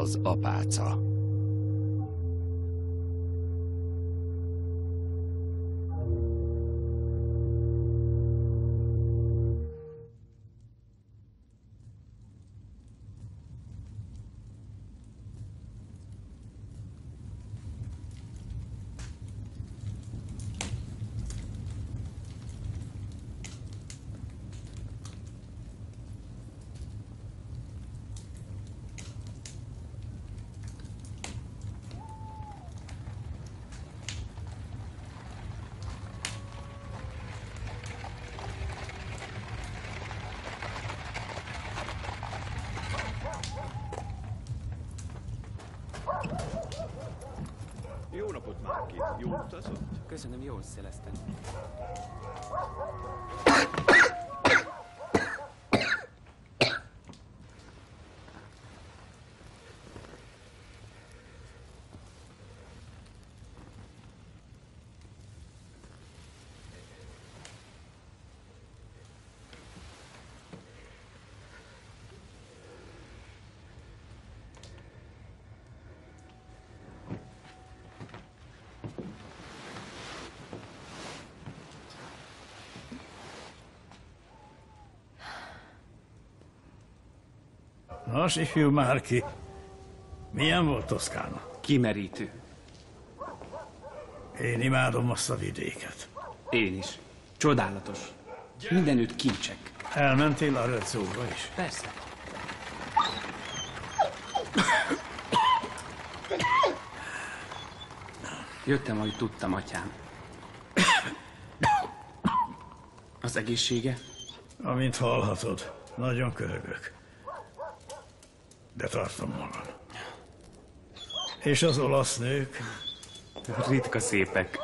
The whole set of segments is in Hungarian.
az apáca. Köszönöm, jól Celestin. Nos, ifjú Márki, milyen volt Toszkána? Kimerítő. Én imádom azt a vidéket. Én is. Csodálatos. Mindenütt kincsek. Elmentél a Rödzóba is? Persze. Jöttem, ahogy tudtam, atyám. Az egészsége? Amint hallhatod, nagyon köhögök. De tartom magam. És az olasz nők, Ritka szépek.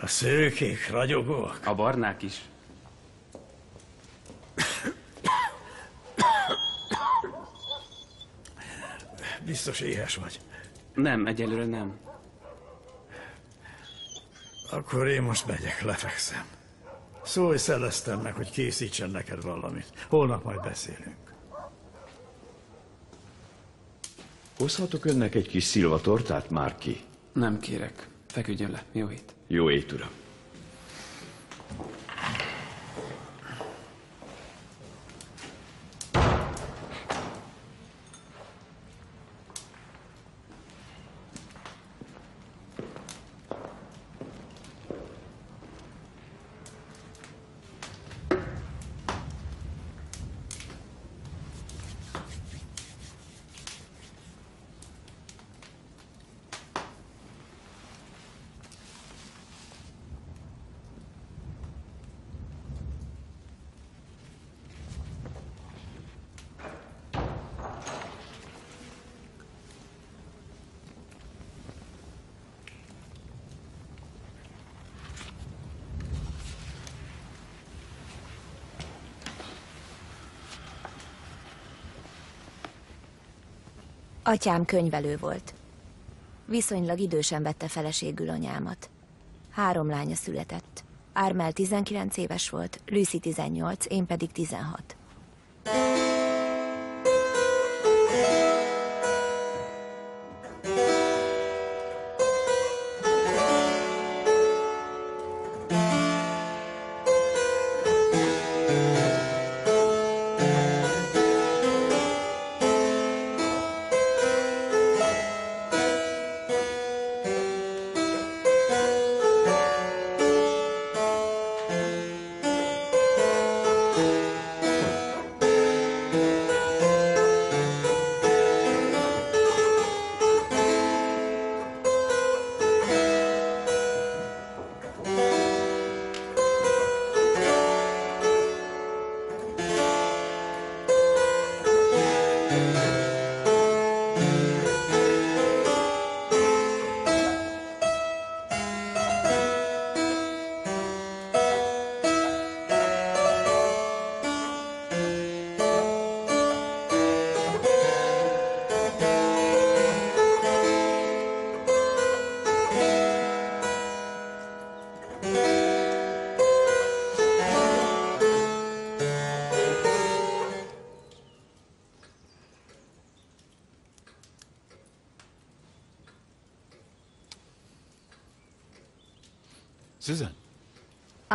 a szőkék, ragyogóak. A barnák is. Biztos éhes vagy. Nem, egyelőre nem. Akkor én most megyek, lefekszem. Szólj Szelesztennek, hogy készítsen neked valamit. Holnap majd beszélünk. Hozhatok önnek egy kis szilvatortát, Márki? Nem kérek. Feküdjön le. Jó hét. Jó ét, uram. Atyám könyvelő volt. Viszonylag idősen vette feleségül anyámat. Három lánya született. Ármel 19 éves volt, Lucy 18, én pedig 16.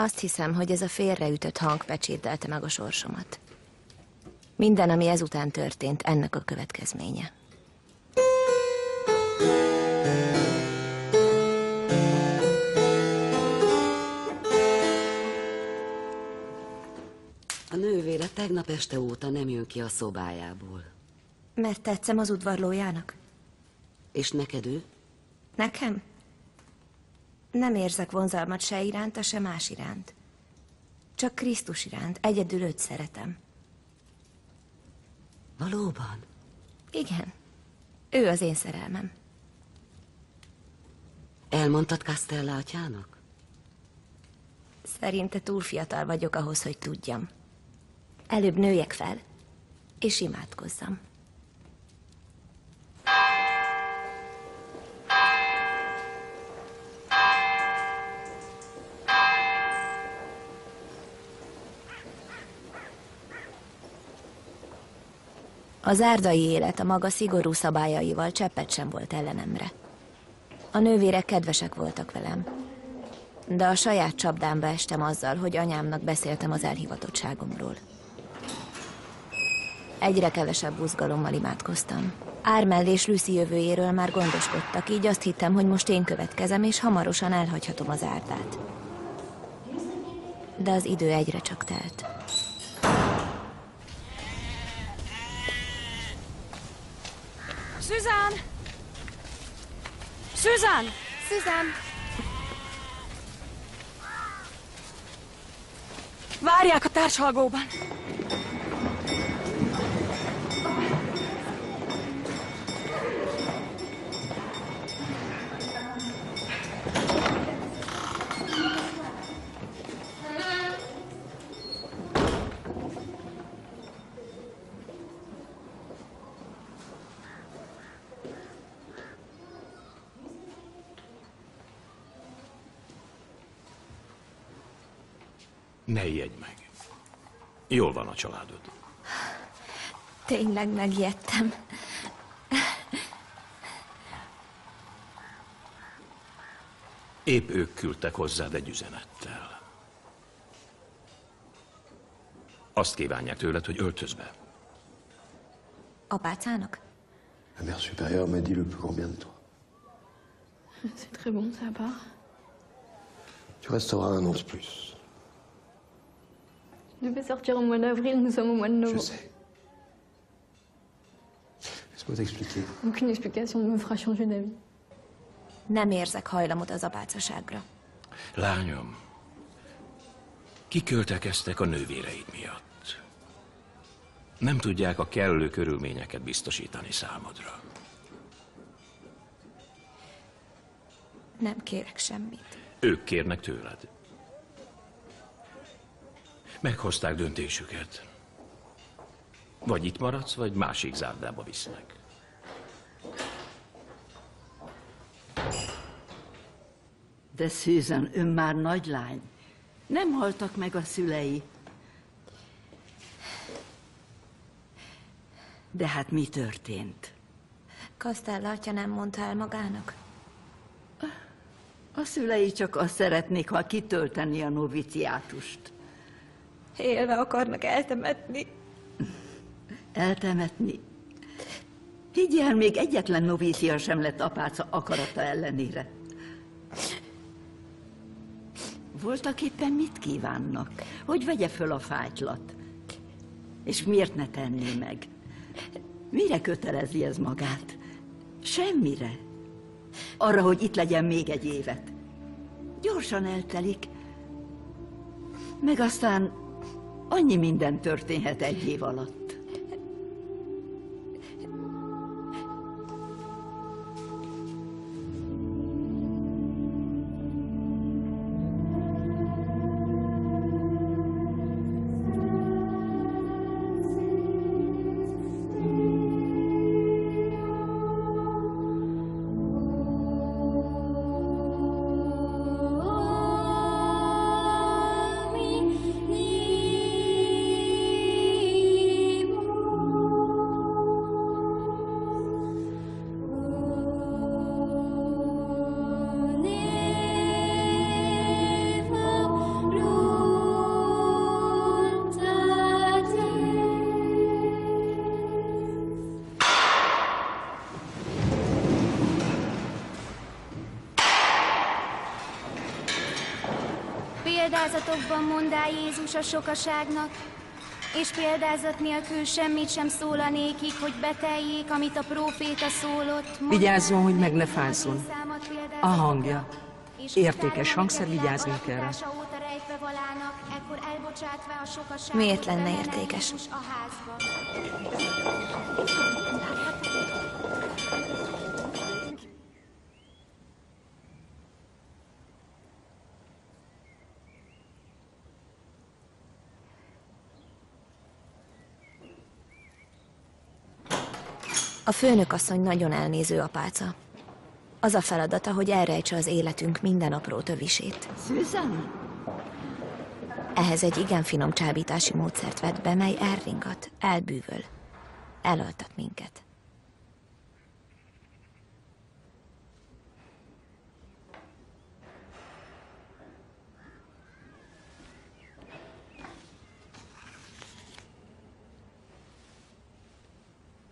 Azt hiszem, hogy ez a félreütött hang pecsételte meg a sorsomat. Minden, ami ezután történt, ennek a következménye. A nővére tegnap este óta nem jön ki a szobájából. Mert tetszem az udvarlójának? És neked ő? Nekem? Nem érzek vonzalmat se iránta, se más iránt. Csak Krisztus iránt, egyedül őt szeretem. Valóban? Igen. Ő az én szerelmem. Elmondtad Castella atyának? Szerinte túl fiatal vagyok ahhoz, hogy tudjam. Előbb nőjek fel, és imádkozzam. Az árdai élet a maga szigorú szabályaival cseppet sem volt ellenemre. A nővérek kedvesek voltak velem, de a saját csapdámba estem azzal, hogy anyámnak beszéltem az elhivatottságomról. Egyre kevesebb buzgalommal imádkoztam. Ármell és Lucy jövőjéről már gondoskodtak, így azt hittem, hogy most én következem, és hamarosan elhagyhatom az árdát. De az idő egyre csak telt. Suzanne! Suzanne! Susan! Várják a társalgóban! Ne ijedj meg. Jól van a családod. Tényleg megijedtem. Épp ők küldtek hozzád egy üzenettel. Azt kívánják tőled, hogy öltöz be. Apácának? La mère supérieure m'a dit le plus grand bien de toi. C'est très bon de sa part. Tu resteras un an de plus. Je devais sortir au mois d'avril, nous sommes au mois de Je novembre. sais. Laisse-moi t'expliquer. Aucune explication ne me fera changer d'avis. Nem érzek hajlamot az apácaságra. Lányom, kiköltekeztek a nővéreid miatt. Nem tudják a kellő körülményeket biztosítani számodra. Nem kérek semmit. Ők kérnek tőled. Meghozták döntésüket. Vagy itt maradsz, vagy másik zárdába visznek. De Susan, ön már nagy lány. Nem haltak meg a szülei. De hát mi történt? Kasztella atya nem mondta el magának? A szülei csak azt szeretnék, ha kitölteni a noviciátust. Élve akarnak eltemetni. Eltemetni? Higgyel, még egyetlen novícia sem lett apáca akarata ellenére. Voltak éppen mit kívánnak? Hogy vegye föl a fájtlat? És miért ne tenné meg? Mire kötelezi ez magát? Semmire. Arra, hogy itt legyen még egy évet. Gyorsan eltelik. Meg aztán annyi minden történhet egy év alatt. Példázatokban mondál Jézus a sokaságnak, és példázat nélkül semmit sem szólanékig, hogy beteljék, amit a próféta szólott. Vigyázzon, hogy meg ne fázzon. A hangja. Értékes hangszer, vigyázni kell rá. Miért lenne értékes? A főnökasszony nagyon elnéző apáca. Az a feladata, hogy elrejtse az életünk minden apró tövisét. Susan? Ehhez egy igen finom csábítási módszert vett be, mely elringat, elbűvöl, elaltat minket.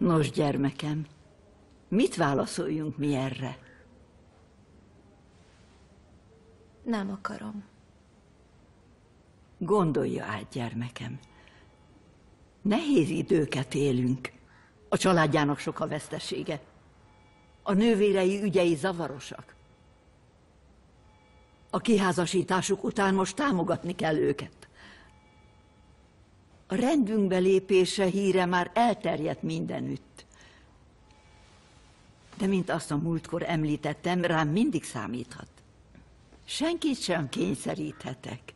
Nos, gyermekem, mit válaszoljunk mi erre? Nem akarom. Gondolja át, gyermekem. Nehéz időket élünk. A családjának sok a vesztesége. A nővérei ügyei zavarosak. A kiházasításuk után most támogatni kell őket. A rendünkbe lépése híre már elterjedt mindenütt. De mint azt a múltkor említettem, rám mindig számíthat. Senkit sem kényszeríthetek.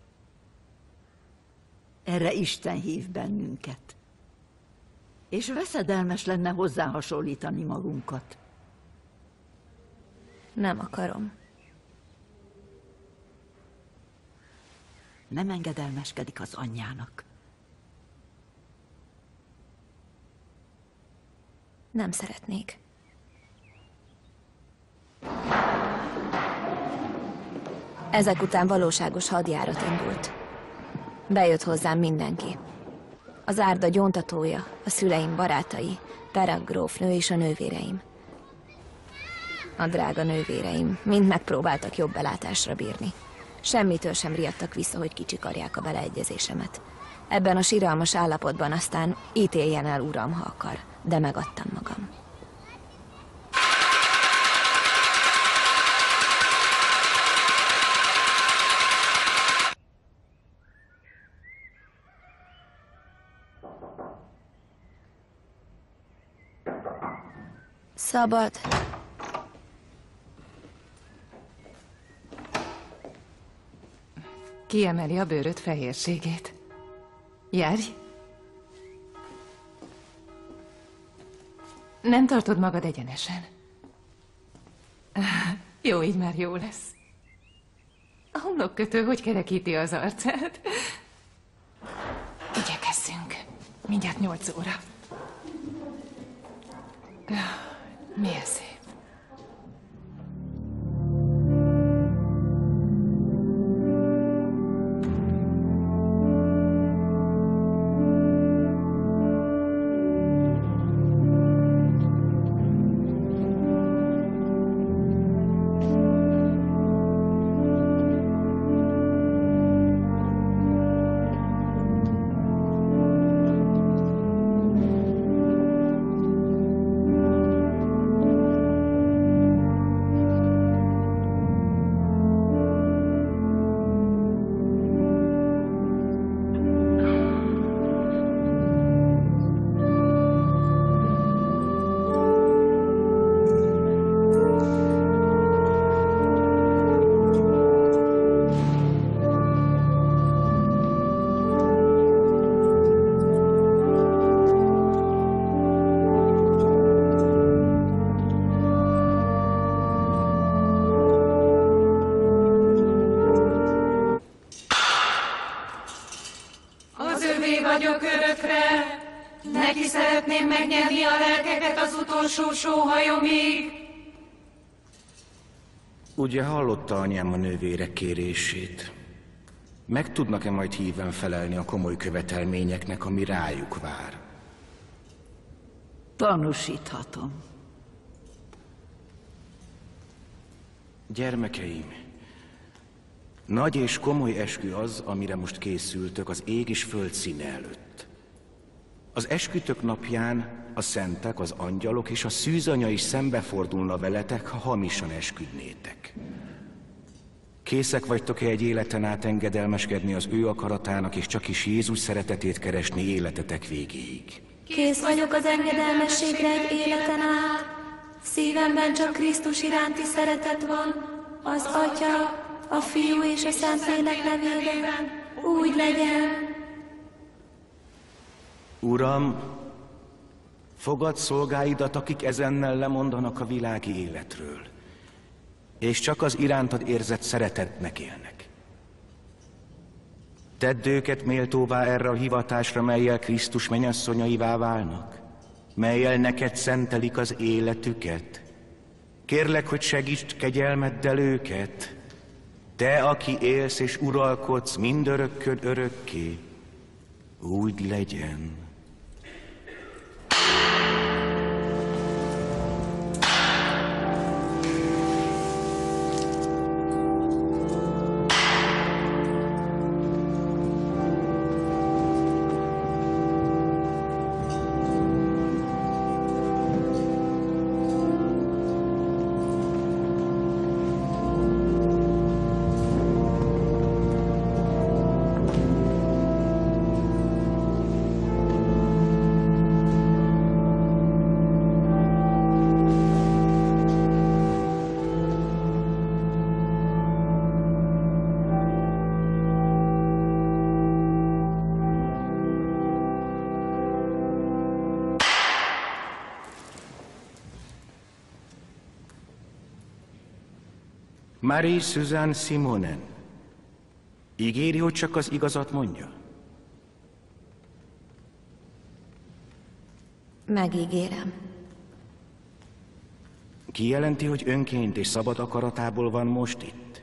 Erre Isten hív bennünket. És veszedelmes lenne hozzá hasonlítani magunkat. Nem akarom. Nem engedelmeskedik az anyjának. Nem szeretnék. Ezek után valóságos hadjárat indult. Bejött hozzám mindenki. Az árda gyontatója, a szüleim barátai, Perak grófnő és a nővéreim. A drága nővéreim mind megpróbáltak jobb belátásra bírni. Semmitől sem riadtak vissza, hogy kicsikarják a beleegyezésemet. Ebben a síralmas állapotban aztán ítéljen el, uram, ha akar, de megadtam magam. Szabad. Kiemeli a bőröd fehérségét. Járj! Nem tartod magad egyenesen. Jó, így már jó lesz. A homlokkötő hogy kerekíti az arcát? Igyekezzünk. Mindjárt nyolc óra. Milyen szép. Sóhajomig. Ugye hallotta anyám a nővérek kérését? Meg tudnak-e majd híven felelni a komoly követelményeknek, ami rájuk vár? Tanúsíthatom. Gyermekeim, Nagy és komoly eskü az, amire most készültök az ég és föld színe előtt. Az eskütök napján a szentek, az angyalok és a szűzanya is szembefordulna veletek, ha hamisan esküdnétek. Készek vagytok-e egy életen át engedelmeskedni az ő akaratának, és csak is Jézus szeretetét keresni életetek végéig? Kész vagyok az engedelmességre egy életen át. Szívemben csak Krisztus iránti szeretet van, az Atya, a Fiú és a Szentlélek nevében. Úgy legyen. Uram, fogad szolgáidat, akik ezennel lemondanak a világi életről, és csak az irántad érzett szeretetnek élnek. Tedd őket méltóvá erre a hivatásra, melyel Krisztus menyasszonyaivá válnak, melyel neked szentelik az életüket. Kérlek, hogy segítsd kegyelmeddel őket, te, aki élsz és uralkodsz mindörökköd örökké, úgy legyen. Marie Suzanne Simonen. Ígéri, hogy csak az igazat mondja? Megígérem. Kijelenti, hogy önként és szabad akaratából van most itt?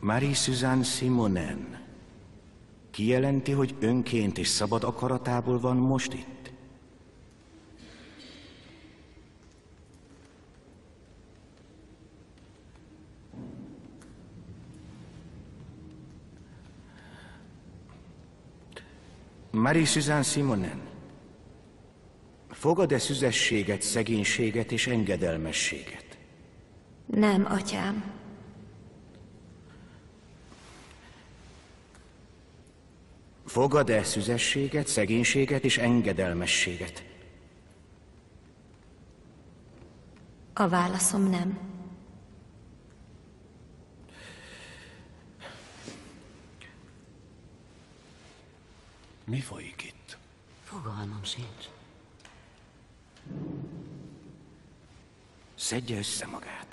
Marie Suzanne Simonen. Kijelenti, hogy önként és szabad akaratából van most itt? Marie Suzanne Simonen, fogad-e szüzességet, szegénységet és engedelmességet? Nem, atyám. Fogad-e szüzességet, szegénységet és engedelmességet? A válaszom nem. Mi folyik itt? Fogalmam sincs. Szedje össze magát.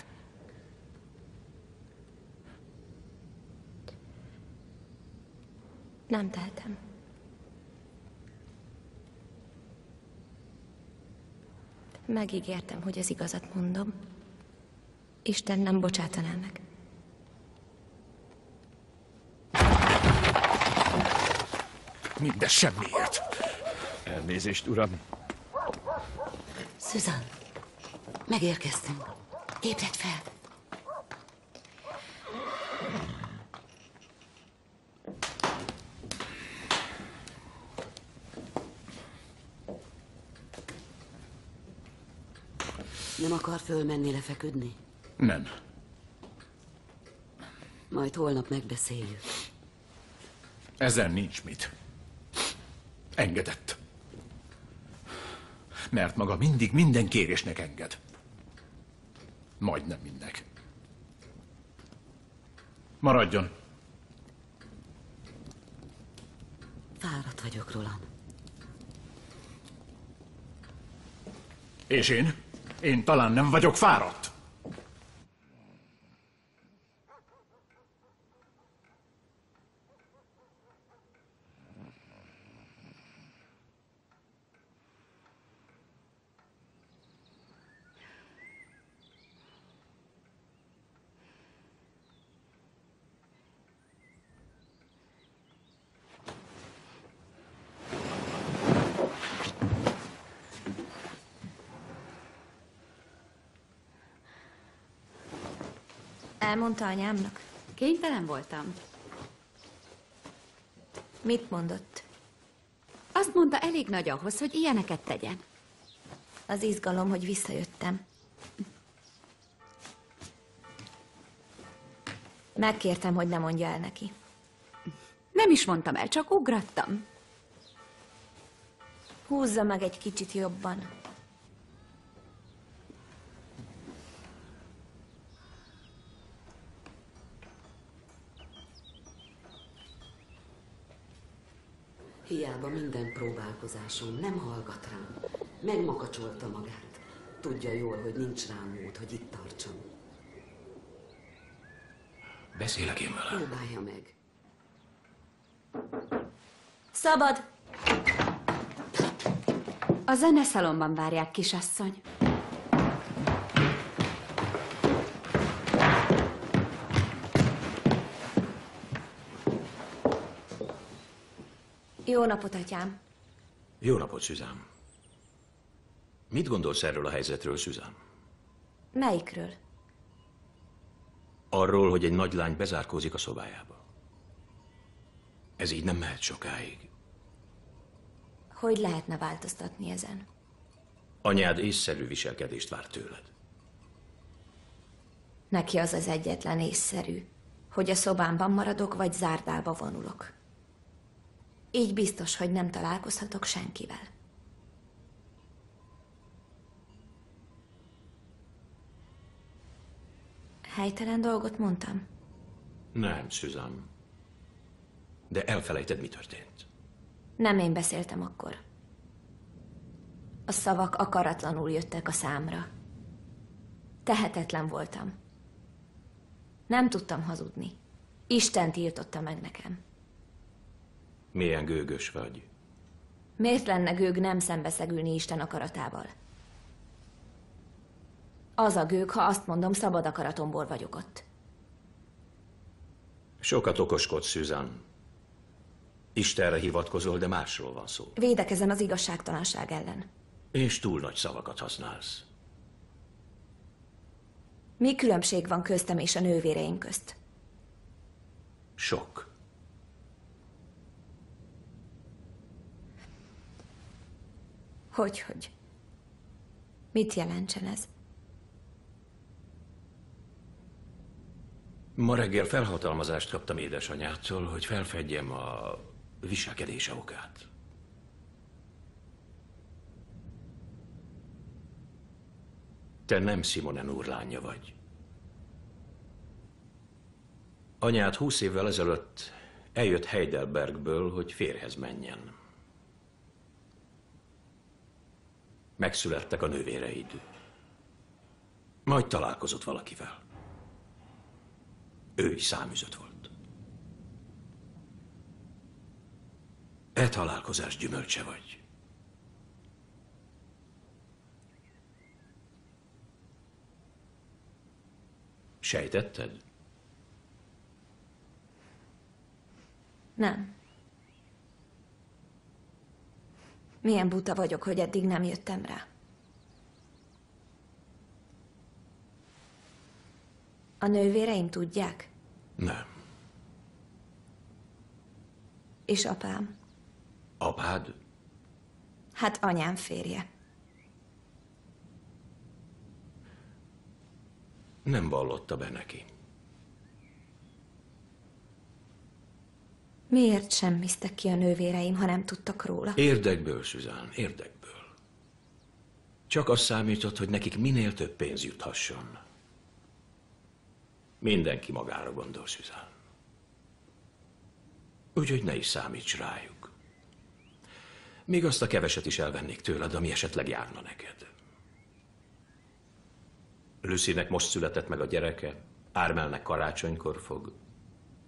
Nem tehetem. Megígértem, hogy az igazat mondom. Isten nem bocsátaná meg. Mindez semmiért. Elnézést, uram. Susan, megérkeztünk. Ébredj fel! Nem akar fölmenni lefeküdni? Nem. Majd holnap megbeszéljük. Ezen nincs mit. Engedett. Mert maga mindig minden kérésnek enged. Majdnem mindnek. Maradjon. Fáradt vagyok, Roland. És én? Én talán nem vagyok fáradt. Elmondta anyámnak? Kénytelen voltam. Mit mondott? Azt mondta, elég nagy ahhoz, hogy ilyeneket tegyen. Az izgalom, hogy visszajöttem. Megkértem, hogy ne mondja el neki. Nem is mondtam el, csak ugrattam. Húzza meg egy kicsit jobban. Hiába próbálkozásom nem hallgat rám. Megmakacsolta magát. Tudja jól, hogy nincs rám mód, hogy itt tartsam. Beszélek én vele. Próbálja meg. Szabad! A zeneszalomban várják, kisasszony. Jó napot, atyám. Jó napot, Szüzám. Mit gondolsz erről a helyzetről, Szüzám? Melyikről? Arról, hogy egy nagy lány bezárkózik a szobájába. Ez így nem mehet sokáig. Hogy lehetne változtatni ezen? Anyád észszerű viselkedést vár tőled. Neki az az egyetlen észszerű, hogy a szobámban maradok, vagy zárdába vonulok. Így biztos, hogy nem találkozhatok senkivel. Helytelen dolgot mondtam? Nem, Szüzám. De elfelejted, mi történt. Nem én beszéltem akkor. A szavak akaratlanul jöttek a számra. Tehetetlen voltam. Nem tudtam hazudni. Isten tiltotta meg nekem. Milyen gőgös vagy. Miért lenne gőg nem szembeszegülni Isten akaratával? Az a gőg, ha azt mondom, szabad akaratomból vagyok ott. Sokat okoskodsz, Szüzán. Istenre hivatkozol, de másról van szó. Védekezem az igazságtalanság ellen. És túl nagy szavakat használsz. Mi különbség van köztem és a nővéreim közt? Sok. Hogy, hogy? Mit jelentsen ez? Ma reggel felhatalmazást kaptam édesanyától, hogy felfedjem a viselkedése okát. Te nem Simonen úr lánya vagy. Anyád húsz évvel ezelőtt eljött Heidelbergből, hogy férhez menjen. Megszülettek a nővéreid. Majd találkozott valakivel. Ő is száműzött volt. E találkozás gyümölcse vagy. Sejtetted? Nem. Milyen buta vagyok, hogy eddig nem jöttem rá. A nővéreim tudják? Nem. És apám? Apád? Hát anyám férje. Nem vallotta be neki. Miért semmiztek ki a nővéreim, ha nem tudtak róla? Érdekből, Szüzán, érdekből. Csak az számított, hogy nekik minél több pénz juthasson. Mindenki magára gondol, Szüzán. Úgyhogy ne is számíts rájuk. Még azt a keveset is elvennék tőled, ami esetleg járna neked. Lucynek most született meg a gyereke, Ármelnek karácsonykor fog.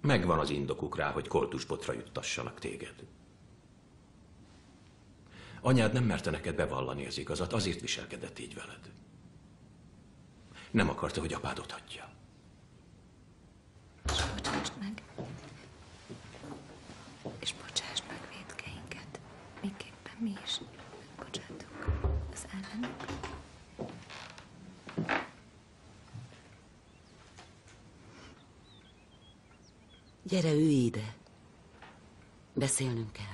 Megvan az indokuk rá, hogy koltusbotra juttassanak téged. Anyád nem merte neked bevallani az igazat, azért viselkedett így veled. Nem akarta, hogy apád otthagyja. Bocsáss meg. És bocsáss meg védkeinket. Miképpen mi is Gyere, ülj ide. Beszélnünk kell.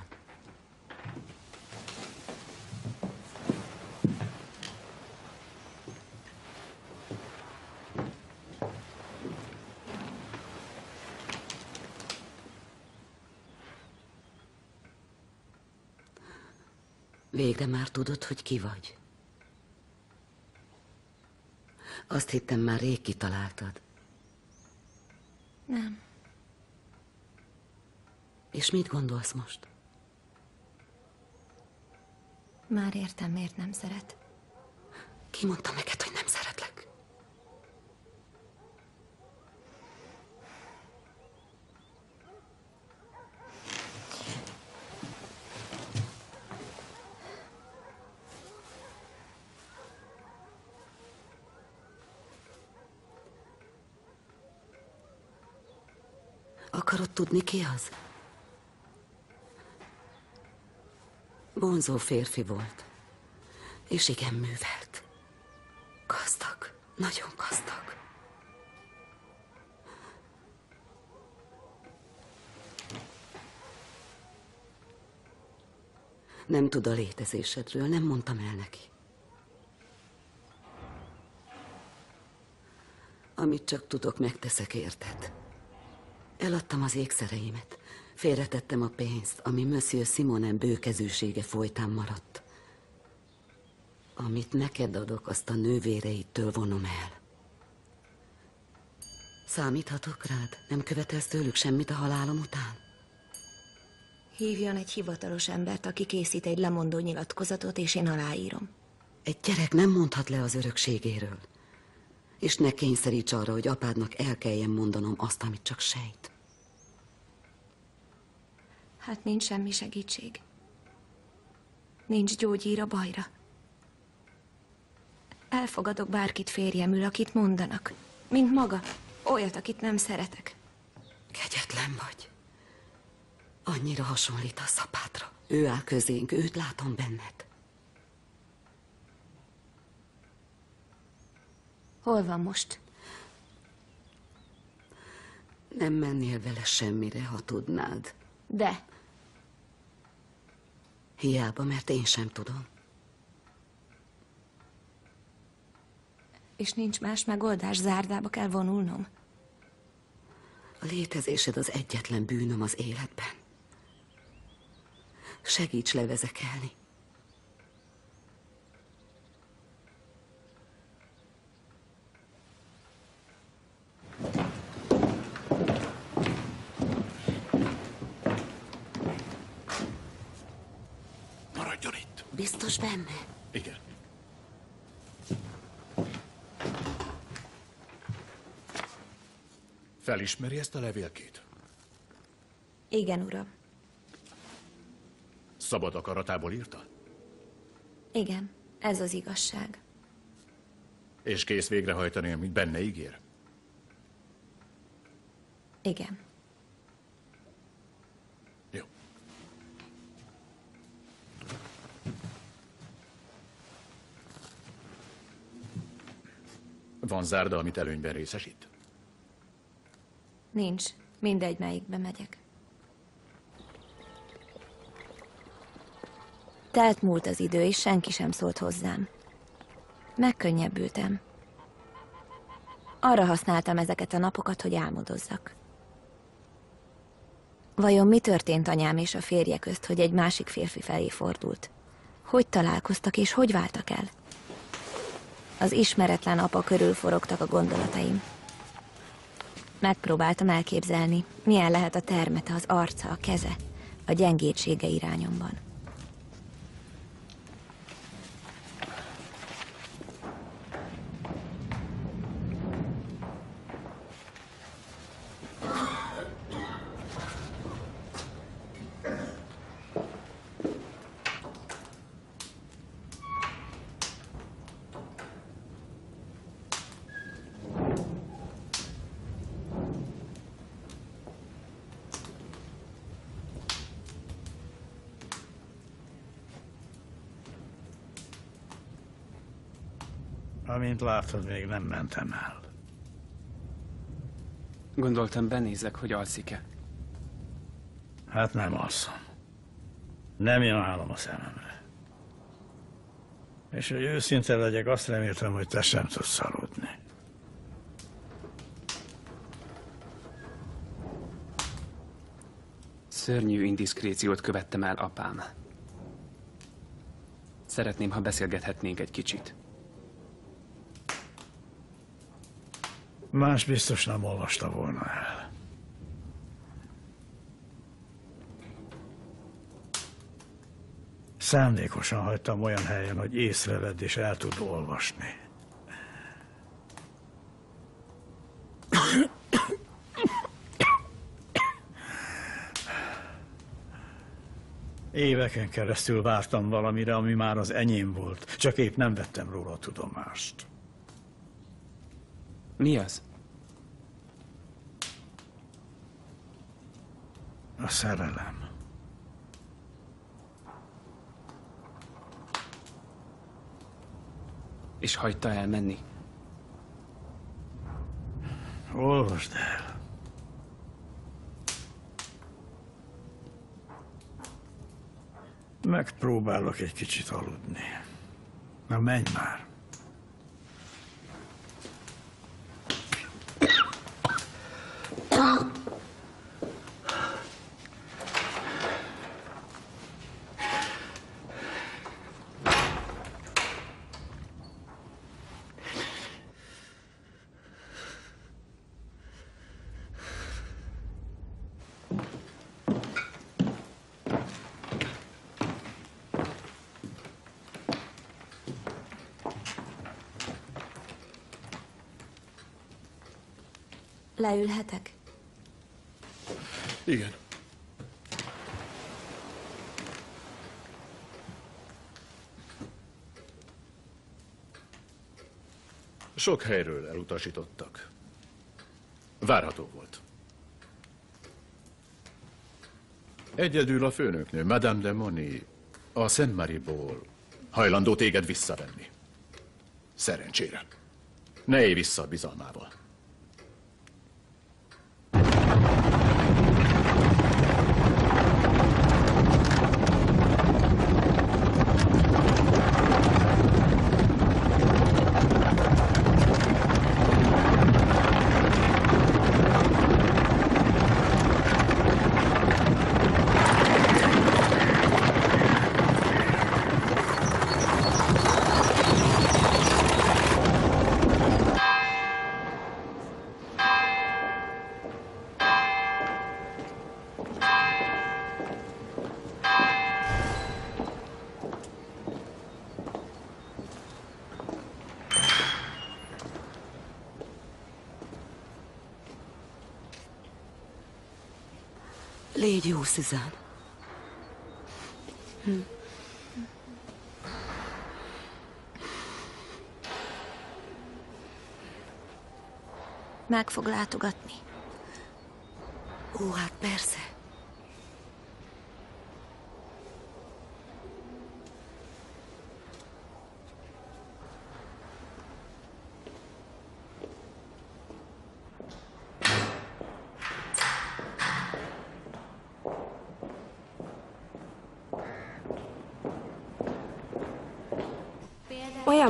Végre már tudod, hogy ki vagy? Azt hittem, már rég kitaláltad. Nem. És mit gondolsz most? Már értem, miért nem szeret. Ki mondta neked, hogy nem szeretlek? Akarod tudni, ki az? Bonzó férfi volt. És igen művelt. Gazdag. Nagyon gazdag. Nem tud a létezésedről, nem mondtam el neki. Amit csak tudok, megteszek érted. Eladtam az ékszereimet. Félretettem a pénzt, ami Monsieur Simonen bőkezűsége folytán maradt. Amit neked adok, azt a nővéreitől vonom el. Számíthatok rád? Nem követelsz tőlük semmit a halálom után? Hívjon egy hivatalos embert, aki készít egy lemondó nyilatkozatot, és én aláírom. Egy gyerek nem mondhat le az örökségéről. És ne kényszeríts arra, hogy apádnak el kelljen mondanom azt, amit csak sejt. Hát nincs semmi segítség. Nincs gyógyír a bajra. Elfogadok bárkit férjemül, akit mondanak. Mint maga. Olyat, akit nem szeretek. Kegyetlen vagy. Annyira hasonlít a szapátra. Ő áll közénk, őt látom benned. Hol van most? Nem mennél vele semmire, ha tudnád. De. Hiába, mert én sem tudom. És nincs más megoldás, zárdába kell vonulnom. A létezésed az egyetlen bűnöm az életben. Segíts levezekelni. Maradjon itt. Biztos benne? Igen. Felismeri ezt a levélkét? Igen, uram. Szabad akaratából írta? Igen, ez az igazság. És kész végrehajtani, amit benne ígér? Igen. Van zárda, amit előnyben részesít? Nincs. Mindegy, melyikbe megyek. Telt múlt az idő, és senki sem szólt hozzám. Megkönnyebbültem. Arra használtam ezeket a napokat, hogy álmodozzak. Vajon mi történt anyám és a férje közt, hogy egy másik férfi felé fordult? Hogy találkoztak és hogy váltak el? Az ismeretlen apa körül forogtak a gondolataim. Megpróbáltam elképzelni, milyen lehet a termete, az arca, a keze, a gyengétsége irányomban. Amint látod, még nem mentem el. Gondoltam, benézek, hogy alszik-e. Hát nem alszom. Nem jön álom a szememre. És hogy őszinte legyek, azt reméltem, hogy te sem tudsz aludni. Szörnyű indiszkréciót követtem el, apám. Szeretném, ha beszélgethetnénk egy kicsit. Más biztos nem olvasta volna el. Szándékosan hagytam olyan helyen, hogy észrevedd és el tud olvasni. Éveken keresztül vártam valamire, ami már az enyém volt, csak épp nem vettem róla tudomást. Mi az? A szerelem. És hagyta elmenni? Olvasd el. Megpróbálok egy kicsit aludni. Na menj már. Leülhetek? Igen. Sok helyről elutasítottak. Várható volt. Egyedül a főnöknő, Madame de Moni, a Szent Mariból hajlandó téged visszavenni. Szerencsére. Ne élj vissza a bizalmával. Légy jó, Szuzán. Hm. Meg fog látogatni. Ó, hát persze.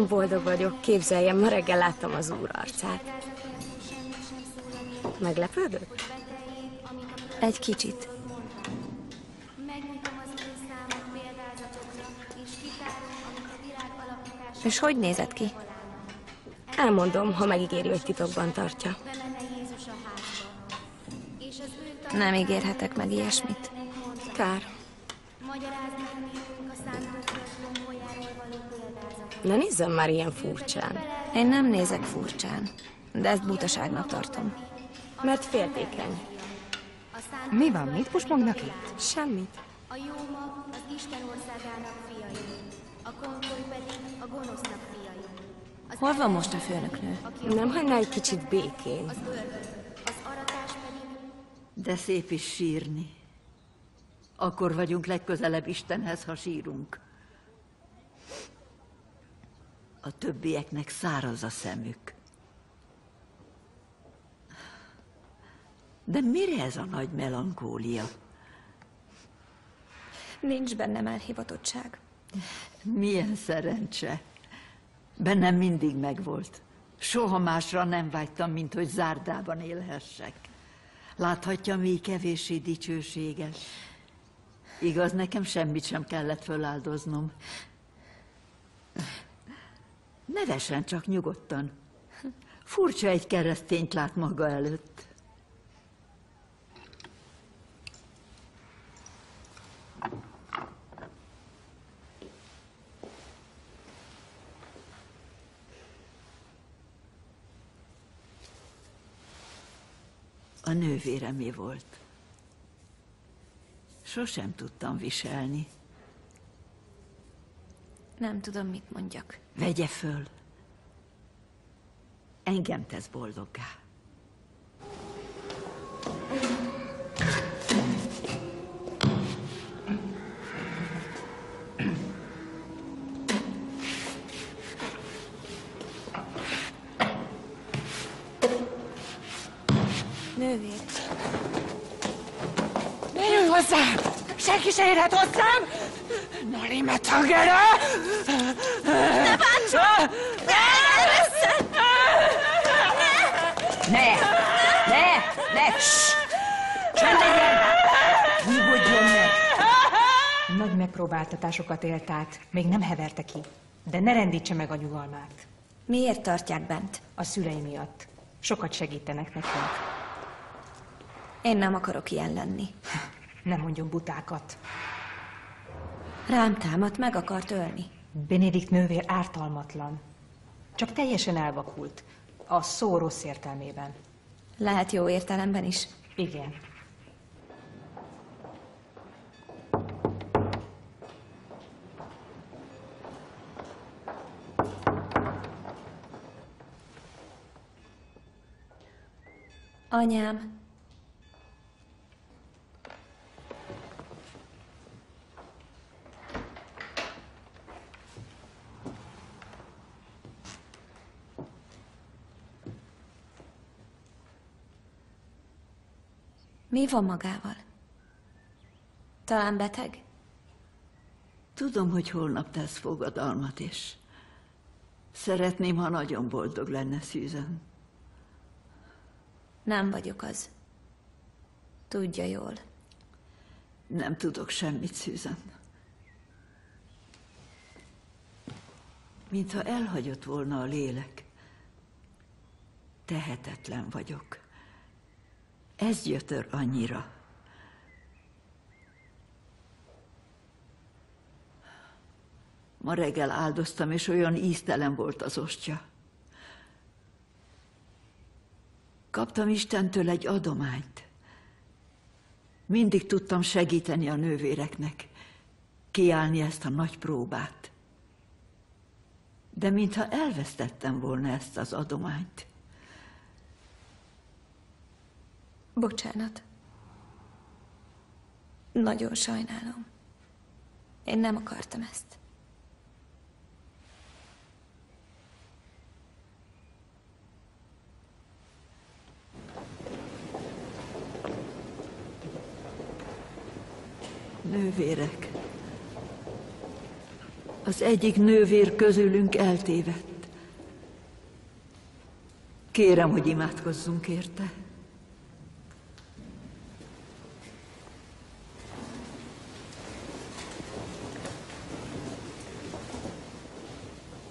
Olyan boldog vagyok, képzeljem, ma reggel láttam az úr arcát. Meglepődött? Egy kicsit. És hogy nézett ki? Elmondom, ha megígéri, hogy titokban tartja. Nem ígérhetek meg ilyesmit. Kár. Ne nézzem már ilyen furcsán. Én nem nézek furcsán, de ezt butaságnak tartom. Mert féltékeny. Mi van? Mit pusmognak itt? Semmit. A jó mag az Isten országának fiai, a konkoly pedig a gonosznak fiai. Az Hol van most a főnöknő? Nem hagyná egy kicsit békén? Az ördög, az aratás pedig De szép is sírni. Akkor vagyunk legközelebb Istenhez, ha sírunk. A többieknek száraz a szemük. De mire ez a nagy melankólia? Nincs bennem elhivatottság. Milyen szerencse. Bennem mindig megvolt. Soha másra nem vágytam, mint hogy zárdában élhessek. Láthatja, mi kevéssé dicsőséges. Igaz, nekem semmit sem kellett föláldoznom. Nevesen, csak nyugodtan. Furcsa egy keresztényt lát maga előtt. A nővéremé volt. Sosem tudtam viselni. Nem tudom, mit mondjak. Vegye föl. Engem tesz boldoggá. Nővér. Gyerünk hozzám! Senki se érhet hozzám! Nali metagere! Ne bánts! Ne! Ne! Ne! Ne! Ssss! Csend legyen! Nyugodjon meg! Nagy megpróbáltatásokat élt át, még nem heverte ki. De ne rendítse meg a nyugalmát. Miért tartják bent? A szülei miatt. Sokat segítenek nekünk. Én nem akarok ilyen lenni. Nem mondjon butákat. Rám támadt, meg akart ölni. Benedikt nővér ártalmatlan. Csak teljesen elvakult. A szó rossz értelmében. Lehet jó értelemben is. Igen. Anyám, Mi van magával? Talán beteg? Tudom, hogy holnap tesz fogadalmat, és szeretném, ha nagyon boldog lenne Susan. Nem vagyok az. Tudja jól. Nem tudok semmit, Susan. Mintha elhagyott volna a lélek. Tehetetlen vagyok. Ez gyötör annyira. Ma reggel áldoztam, és olyan íztelen volt az ostya. Kaptam Istentől egy adományt. Mindig tudtam segíteni a nővéreknek, kiállni ezt a nagy próbát. De mintha elvesztettem volna ezt az adományt. Bocsánat. Nagyon sajnálom. Én nem akartam ezt. Nővérek. Az egyik nővér közülünk eltévedt. Kérem, hogy imádkozzunk érte.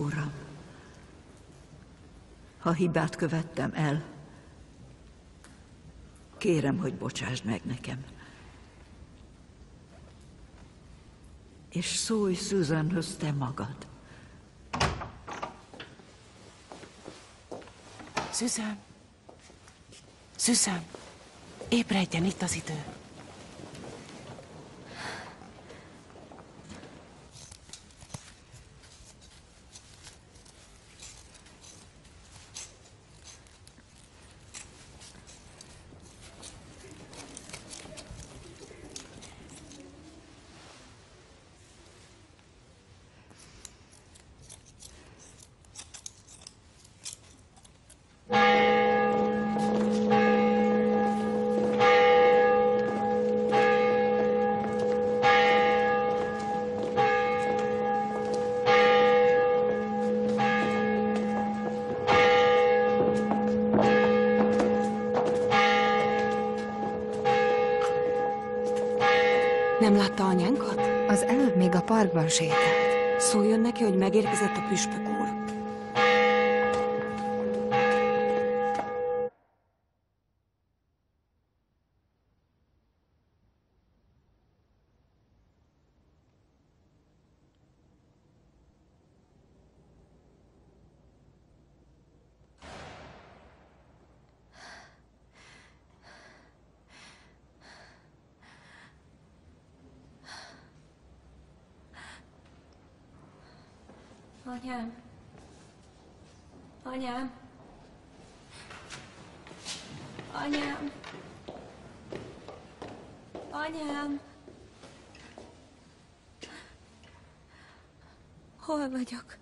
Uram, ha hibát követtem el, kérem, hogy bocsásd meg nekem. És szólj Susanhoz te magad. Susan! Susan! Ébredjen, itt az idő. Nem látta anyánkat? Az előbb még a parkban sétált. Szóljon neki, hogy megérkezett a püspök úr. Anyám. Anyám. Anyám. Anyám. Hol vagyok?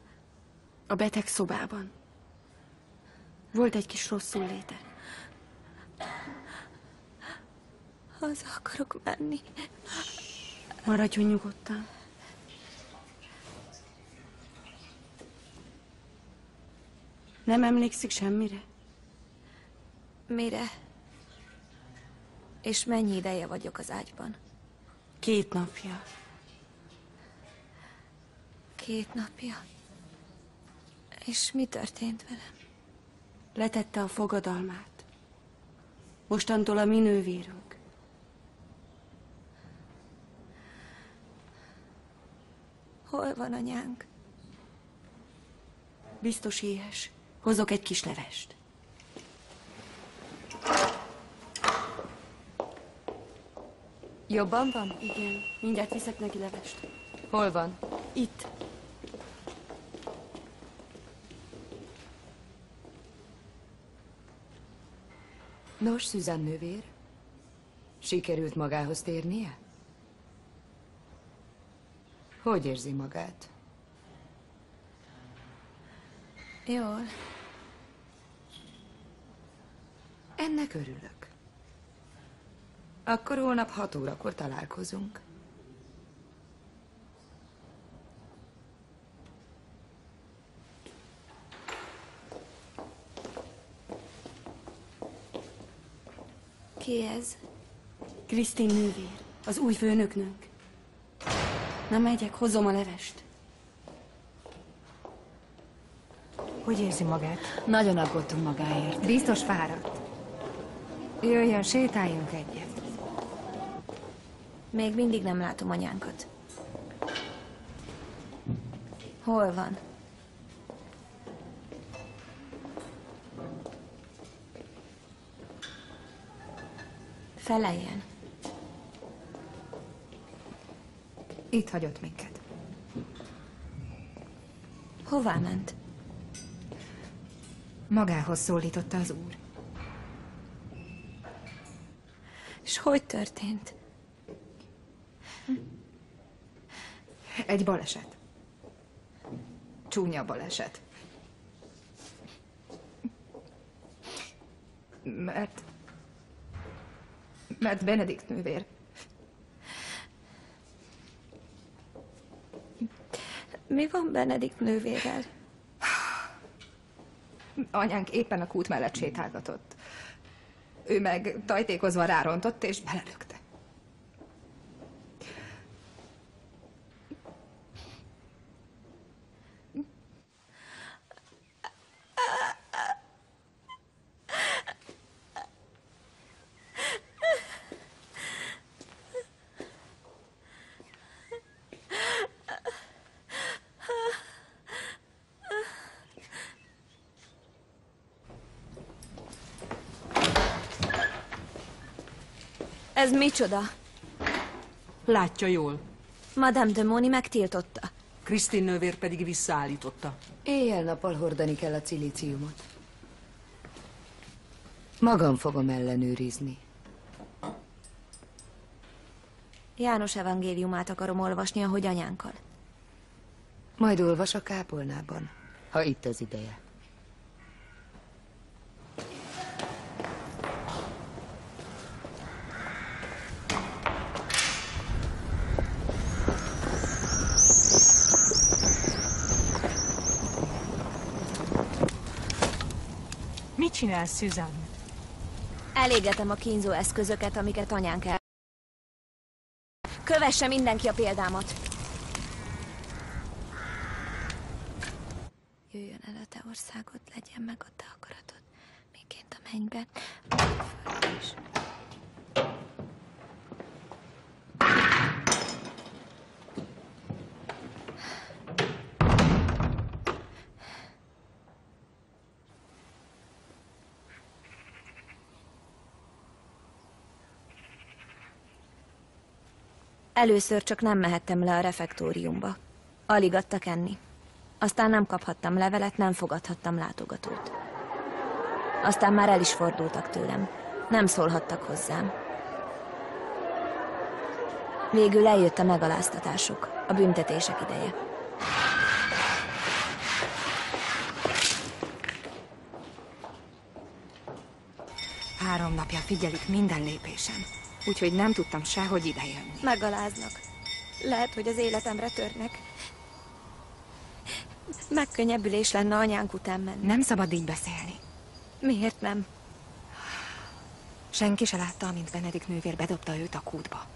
A beteg szobában. Volt egy kis rosszul léte. Haza akarok menni. Maradjon nyugodtan. Nem emlékszik semmire? Mire? És mennyi ideje vagyok az ágyban? Két napja. Két napja. És mi történt velem? Letette a fogadalmát. Mostantól a mi nővérünk. Hol van anyánk? Biztos éhes. Hozok egy kis levest. Jobban van? Igen, mindjárt viszek neki levest. Hol van? Itt. Nos, Szüzan nővér, sikerült magához térnie? Hogy érzi magát? Jól. Ennek örülök. Akkor holnap hat órakor találkozunk. Ki ez? Krisztin nővér, az új főnöknőnk. Nem megyek, hozom a levest. Hogy érzi magát? Nagyon aggódtunk magáért. Biztos fáradt. Jöjjön, sétáljunk egyet. Még mindig nem látom anyánkat. Hol van? Feleljen. Itt hagyott minket. Hová ment? Magához szólította az úr. És hogy történt? Egy baleset. Csúnya baleset. Mert... Mert Benedikt nővér. Mi van Benedikt nővérrel? Anyánk éppen a kút mellett sétálgatott. Ő meg tajtékozva rárontott és belelökte. Ez micsoda? Látja jól. Madame de Moni megtiltotta. Krisztin nővér pedig visszaállította. Éjjel-nappal hordani kell a cilíciumot. Magam fogom ellenőrizni. János evangéliumát akarom olvasni, ahogy anyánkkal. Majd olvas a kápolnában, ha itt az ideje. Csinálsz, Susan? Elégetem a kínzó eszközöket, amiket anyánk el... Kövesse mindenki a példámat. Jöjjön el a te országod, legyen meg a te akaratod, miként a mennyben, Először csak nem mehettem le a refektóriumba. Alig adtak enni. Aztán nem kaphattam levelet, nem fogadhattam látogatót. Aztán már el is fordultak tőlem. Nem szólhattak hozzám. Végül eljött a megaláztatásuk, a büntetések ideje. Három napja figyelik minden lépésem, úgyhogy nem tudtam sehogy idejönni. Megaláznak. Lehet, hogy az életemre törnek. Megkönnyebbülés lenne anyánk után menni. Nem szabad így beszélni. Miért nem? Senki se látta, amint Benedik nővér bedobta őt a kútba.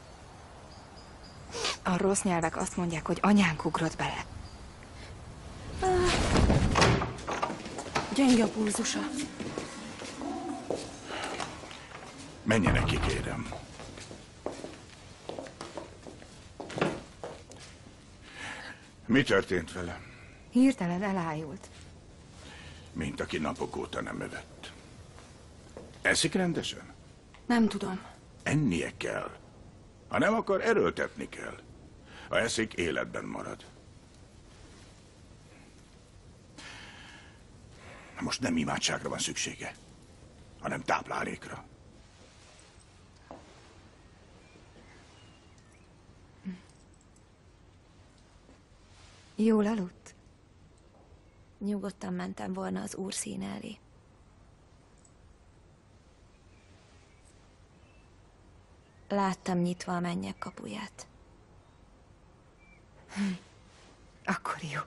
A rossz nyelvek azt mondják, hogy anyánk ugrott bele. Gyenge a pulzusa. Menjenek ki, kérem. Mi történt vele? Hirtelen elájult. Mint aki napok óta nem evett. Eszik rendesen? Nem tudom. Ennie kell. Ha nem akar, erőltetni kell. Ha eszik, életben marad. Most nem imádságra van szüksége, hanem táplálékra. Jól aludt? Nyugodtan mentem volna az úr színe elé. Láttam nyitva a mennyek kapuját. Hm. Akkor jó.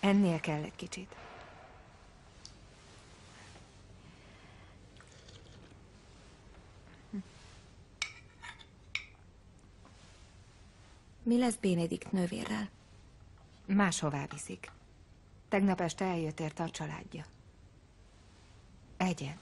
Ennél kell egy kicsit. Mi lesz Bénédikt nővérrel? Máshová viszik. Tegnap este eljött érte a családja. Egyen.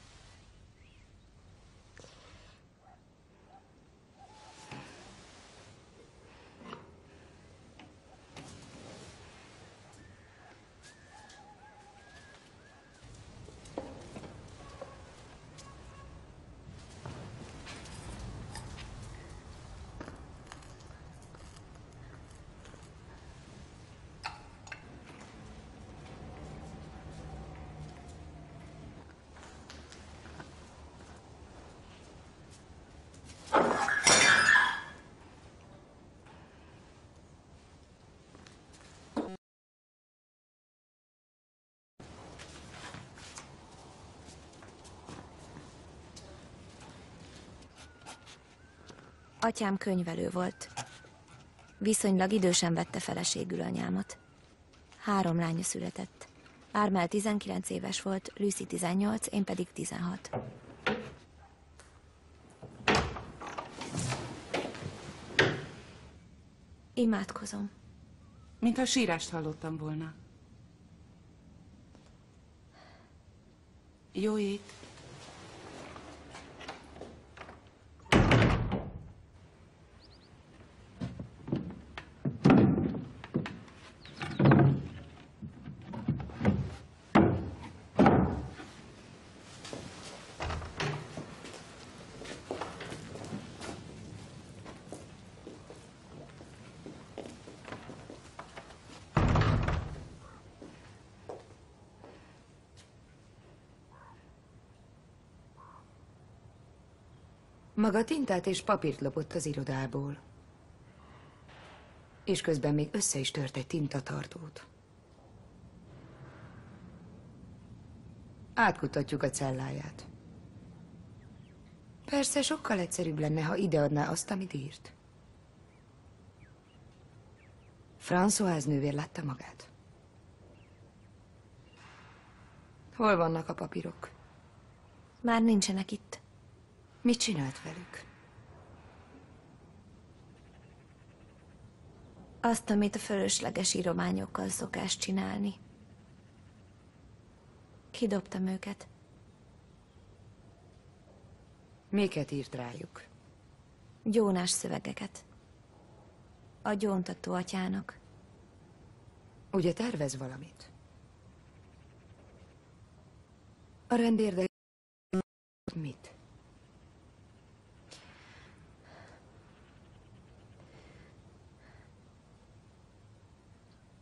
Atyám könyvelő volt. Viszonylag idősen vette feleségül anyámat. Három lánya született. Ármel 19 éves volt, Lucy 18, én pedig 16. Imádkozom. Mintha sírást hallottam volna. Jó ét. Maga tintát és papírt lopott az irodából. És közben még össze is tört egy tintatartót. Átkutatjuk a celláját. Persze sokkal egyszerűbb lenne, ha ideadná azt, amit írt. François nővér látta magát. Hol vannak a papírok? Már nincsenek itt. Mit csinált velük? Azt, amit a fölösleges írományokkal szokás csinálni. Kidobtam őket. Miket írt rájuk? Gyónás szövegeket. A gyóntató atyának. Ugye tervez valamit? A rendérde... Mit?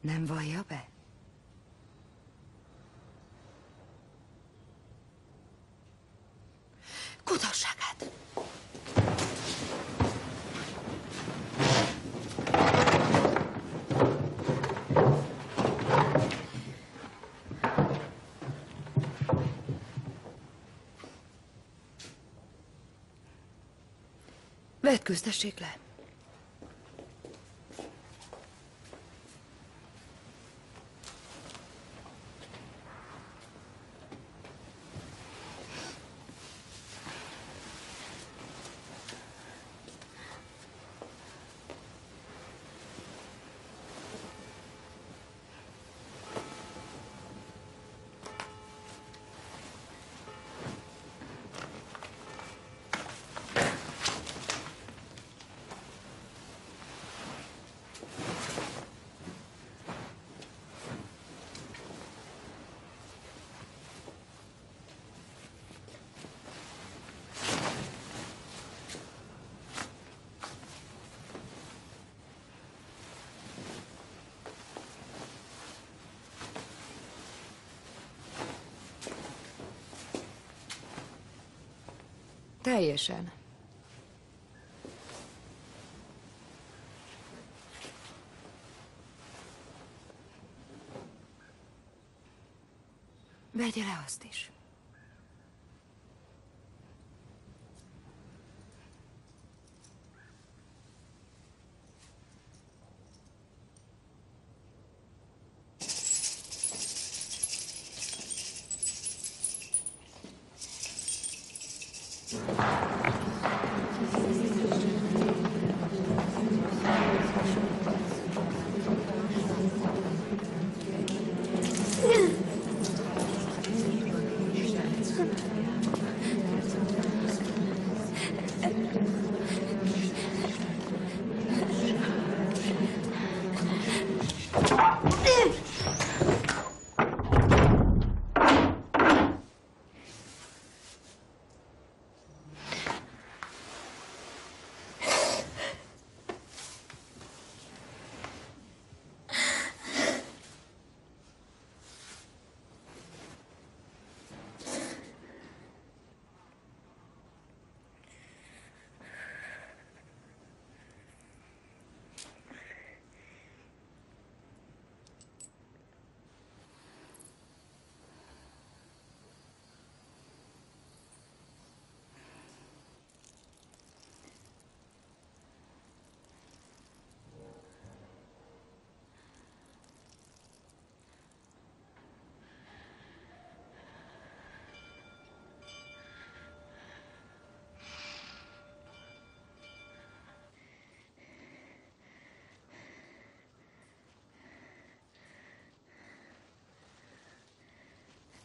Nem vallja be? Kutasságát! Vetkőztessék le! Teljesen. Vegye le azt is.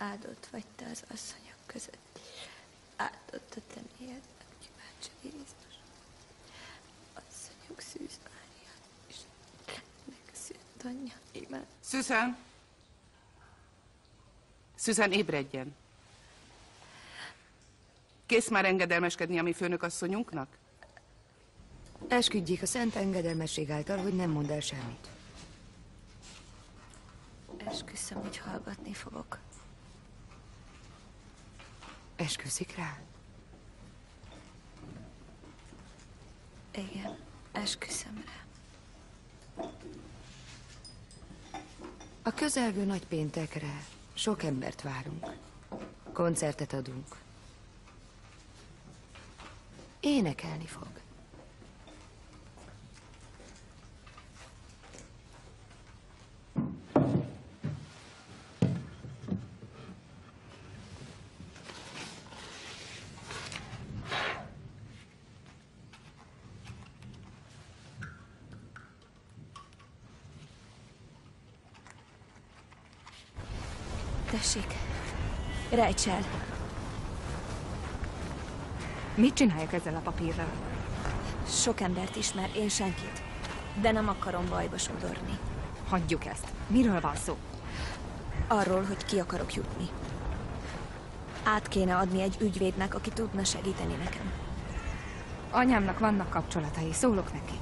Áldott vagy te az asszonyok között. Áldott a te mélyed, kíváncsi Jézus. Asszonyok Szűz Mária, és megszűnt anyja, imád. Susan! Susan, ébredjen! Kész már engedelmeskedni a mi főnökasszonyunknak? Esküdjék a szent engedelmesség által, hogy nem mond el semmit. Esküszöm, hogy hallgatni fogok. Esküszik rá? Igen, esküszöm rá. A közelgő nagy péntekre sok embert várunk. Koncertet adunk. Énekelni fog. Tessék, rejts el. Mit csináljak ezzel a papírral? Sok embert ismer, én senkit. De nem akarom bajba sodorni. Hagyjuk ezt. Miről van szó? Arról, hogy ki akarok jutni. Át kéne adni egy ügyvédnek, aki tudna segíteni nekem. Anyámnak vannak kapcsolatai, szólok neki.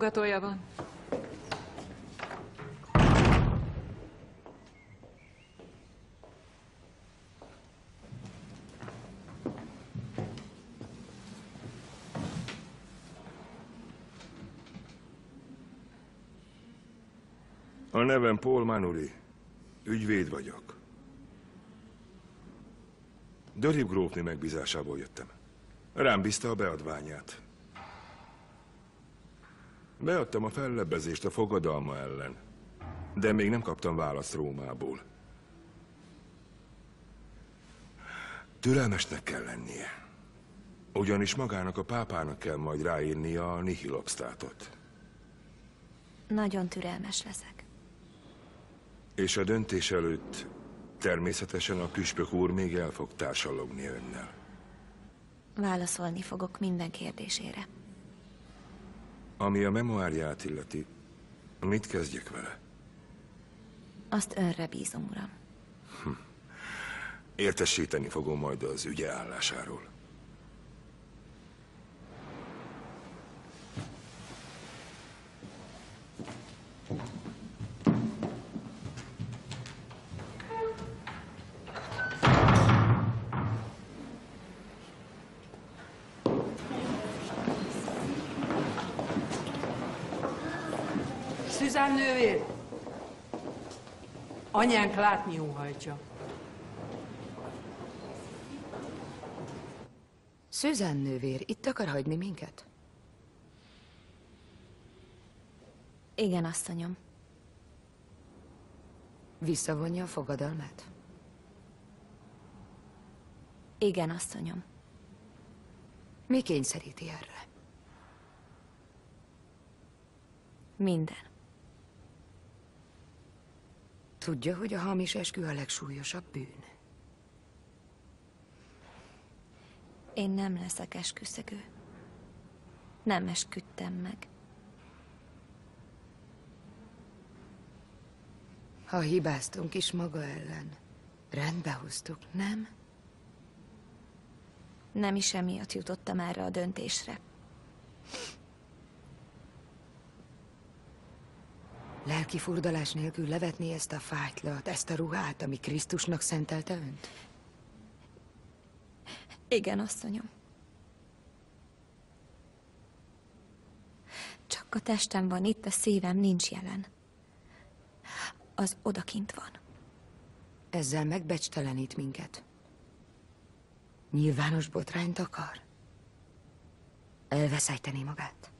Látogatója van. A nevem Paul Manuri. Ügyvéd vagyok. Dörib grófni megbízásából jöttem. Rám bízta a beadványát. Beadtam a fellebbezést a fogadalma ellen, de még nem kaptam választ Rómából. Türelmesnek kell lennie. Ugyanis magának a pápának kell majd ráírnia a nihilobstátot. Nagyon türelmes leszek. És a döntés előtt természetesen a püspök úr még el fog társalogni önnel. Válaszolni fogok minden kérdésére. Ami a memoárját illeti, mit kezdjek vele? Azt önre bízom, uram. Értesíteni fogom majd az ügye állásáról. Nővér! Anyánk látni óhajtja. Szüzán nővér, itt akar hagyni minket? Igen, asszonyom. Visszavonja a fogadalmát? Igen, asszonyom. Mi kényszeríti erre? Minden. Tudja, hogy a hamis eskü a legsúlyosabb bűn. Én nem leszek esküszegő. Nem esküdtem meg. Ha hibáztunk is maga ellen, rendbe hoztuk, nem? Nem is emiatt jutottam erre a döntésre. Lelki furdalás nélkül levetni ezt a fájtlat, ezt a ruhát, ami Krisztusnak szentelte önt? Igen, asszonyom. Csak a testem van itt, a szívem nincs jelen. Az odakint van. Ezzel megbecstelenít minket. Nyilvános botrányt akar? Elveszejteni magát?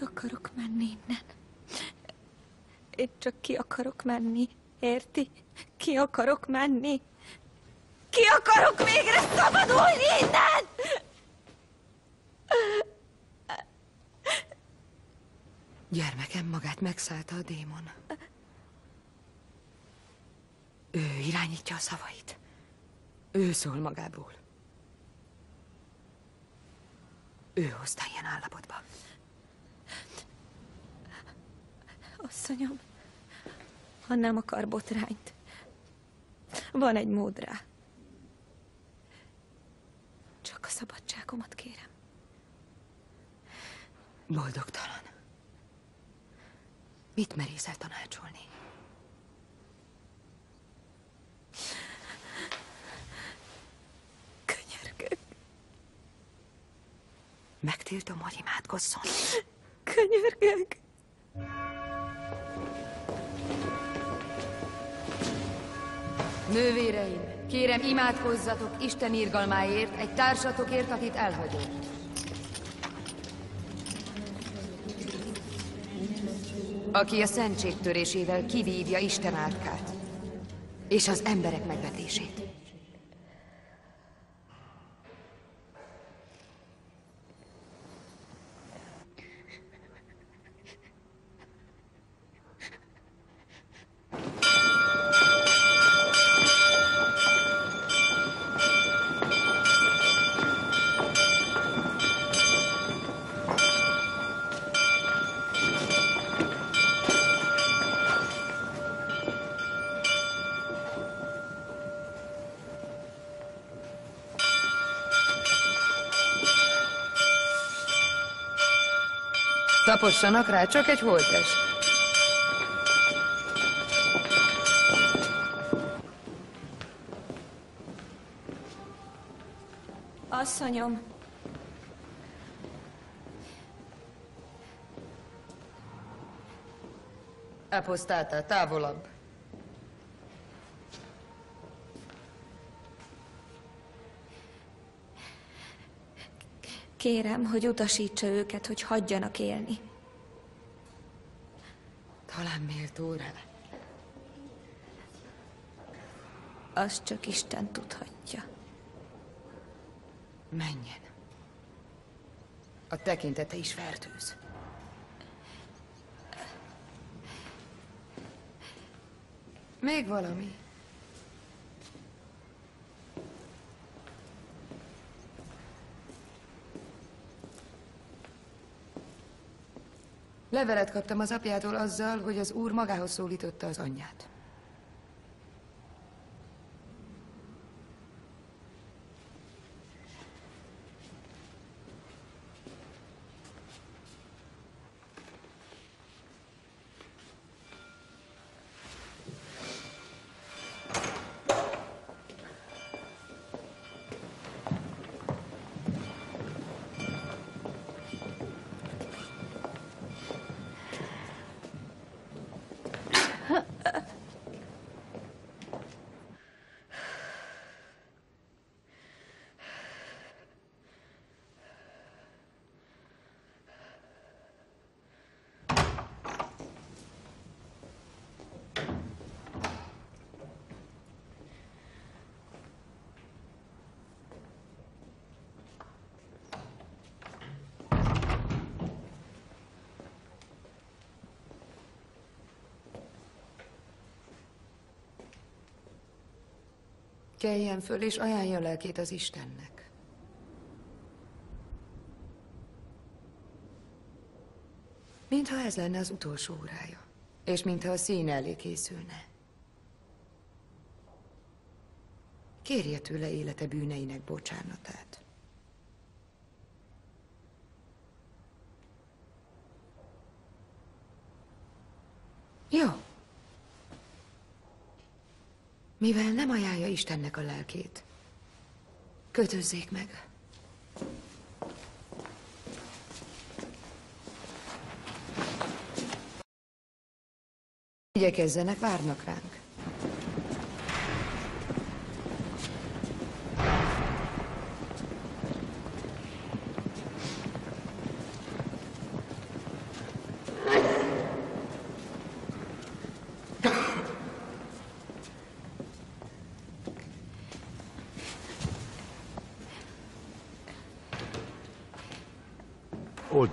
Akarok menni innen? Én csak ki akarok menni, érti? Ki akarok menni? Ki akarok végre szabadulni innen? Gyermekem magát megszállta a démon. Ő irányítja a szavait. Ő szól magából. Ő hozta ilyen állapotba. Asszonyom, ha nem akar botrányt, van egy mód rá. Csak a szabadságomat kérem. Boldogtalan. Mit merészel tanácsolni? Könyörgök. Megtiltom, hogy imádkozzon. Könyörgök. Nővéreim, kérem imádkozzatok Isten irgalmáért, egy társatokért, akit elhagyott. Aki a szentségtörésével kivívja Isten átkát, és az emberek megvetését. Tapossanak rá, csak egy holtest. Asszonyom, Apostáta, távolabb. kérem, hogy utasítsa őket, hogy hagyjanak élni. Talán méltó rá. Azt csak Isten tudhatja. Menjen. A tekintete is fertőz. Még valami. Levelet kaptam az apjától azzal, hogy az úr magához szólította az anyját. Keljen föl, és ajánlja lelkét az Istennek. Mintha ez lenne az utolsó órája, és mintha a szín elé készülne. Kérje tőle élete bűneinek bocsánatát. Jó. Mivel nem ajánlja Istennek a lelkét, kötözzék meg. Igyekezzenek, várnak ránk.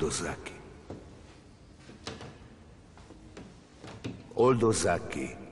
Oldozzák ki. Oldozzák ki.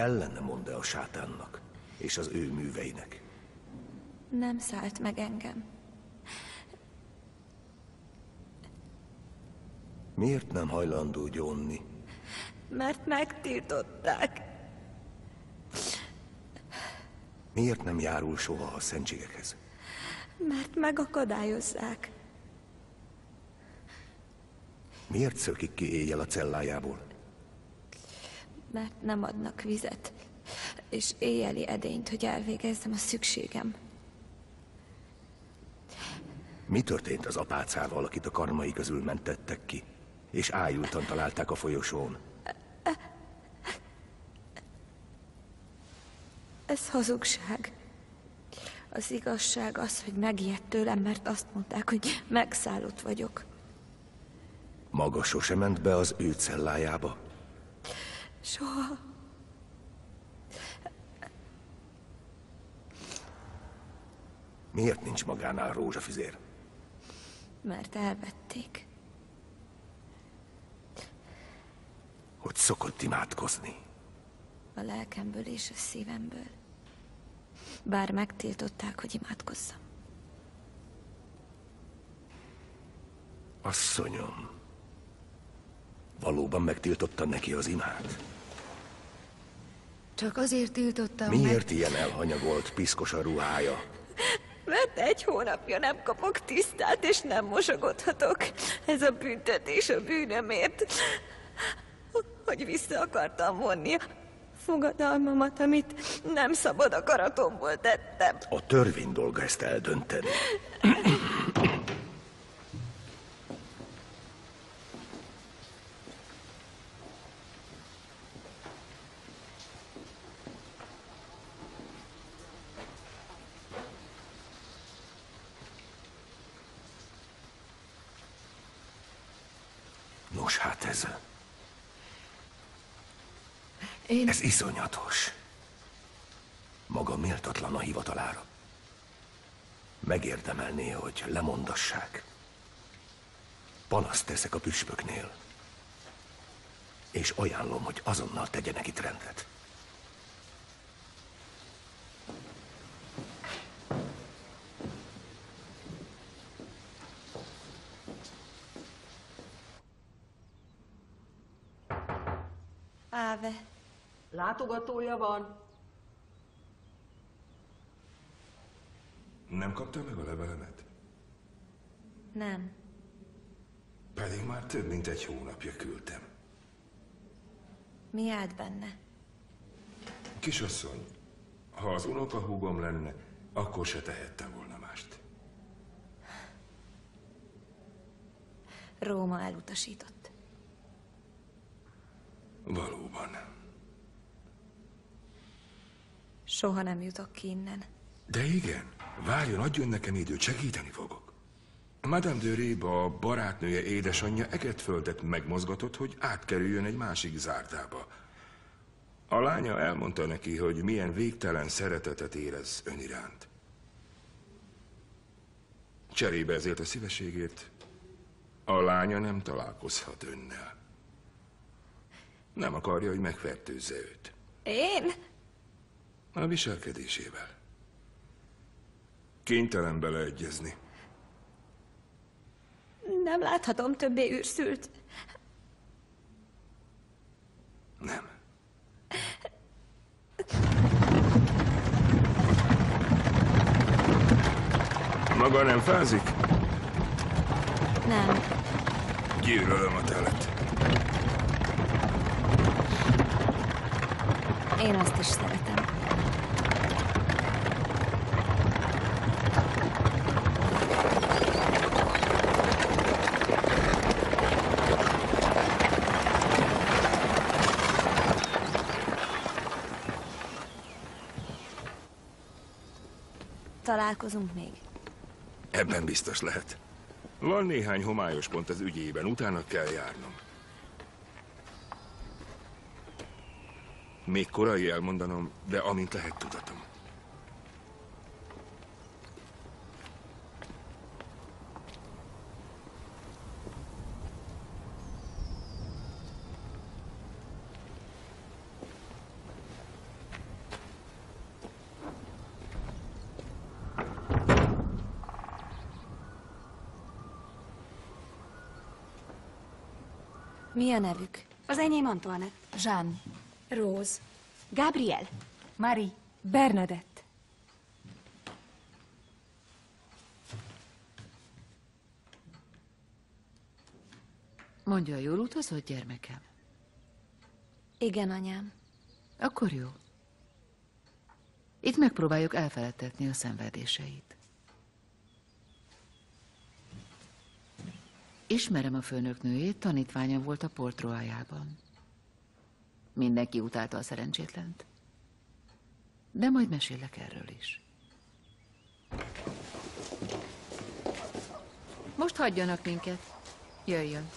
Ellene mond-e a sátánnak és az ő műveinek? Nem szállt meg engem. Miért nem hajlandó gyónni? Mert megtiltották. Miért nem járul soha a szentségekhez? Mert megakadályozzák. Miért szökik ki éjjel a cellájából? Mert nem adnak vizet. És éjjeli edényt, hogy elvégezzem a szükségem. Mi történt az apácával, akit a karmai közül mentettek ki, és ájultan találták a folyosón? Ez hazugság. Az igazság az, hogy megijedt tőlem, mert azt mondták, hogy megszállott vagyok. Maga sose ment be az ő cellájába? Soha. Miért nincs magánál rózsafüzér? Mert elvették. Hogy szokott imádkozni? A lelkemből és a szívemből. Bár megtiltották, hogy imádkozzam. Asszonyom, valóban megtiltotta neki az imát? Csak azért tiltottam Miért meg... ilyen elhanyagolt, piszkos a ruhája? Mert egy hónapja nem kapok tisztát, és nem mosogodhatok. Ez a büntetés a bűnömért. Hogy vissza akartam vonni a fogadalmamat, amit nem szabad akaratomból tettem. A törvény dolga ezt eldönteni. Nos, hát ez... Én... Ez iszonyatos. Maga méltatlan a hivatalára. Megérdemelné, hogy lemondassák. Panaszt teszek a püspöknél. És ajánlom, hogy azonnal tegyenek itt rendet. Áve. Látogatója van. Nem kapta meg a levelemet? Nem. Pedig már több mint egy hónapja küldtem. Mi állt benne? Kisasszony, ha az unokahúgom lenne, akkor se tehettem volna mást. Róma elutasított. Valóban. Soha nem jutok ki innen. De igen, várjon, adjon nekem időt, segíteni fogok. Madame de Réba, a barátnője édesanyja Egetföldet megmozgatott, hogy átkerüljön egy másik zárdába. A lánya elmondta neki, hogy milyen végtelen szeretetet érez ön iránt. Cserébe ezért a szíveségért a lánya nem találkozhat önnel. Nem akarja, hogy megfertőzze őt. Én? A viselkedésével. Kénytelen beleegyezni. Nem láthatom többé űrszült. Nem. Maga nem fázik? Nem. Gyűlölöm a telet. Én azt is szeretem. Találkozunk még. Ebben biztos lehet. Van néhány homályos pont az ügyében, utána kell járnom. Még korai elmondanom, de amint lehet tudatom. Mi a nevük? Az enyém Antoinette. Jeanne. Rose. Gabriel. Marie. Bernadette. Mondja, jól utazott, gyermekem? Igen, anyám. Akkor jó. Itt megpróbáljuk elfeledtetni a szenvedéseit. Ismerem a főnöknőjét, tanítványa volt a portróájában. Mindenki utálta a szerencsétlent. De majd mesélek erről is. Most hagyjanak minket. Jöjjön.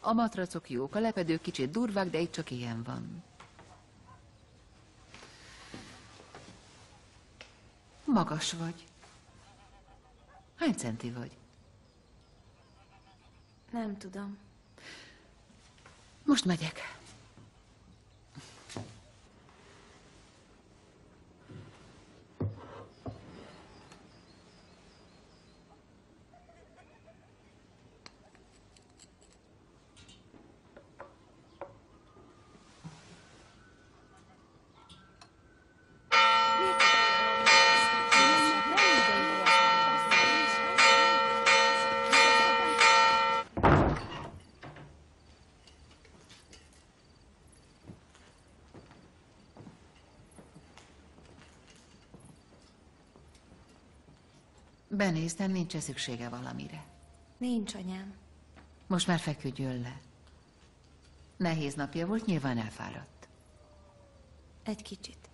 A matracok jók, a lepedők kicsit durvák, de itt csak ilyen van. Magas vagy. Hány centi vagy? Nem tudom. Most megyek. Benéztem, nincs -e szüksége valamire. Nincs, anyám. Most már feküdjön le. Nehéz napja volt, nyilván elfáradt. Egy kicsit.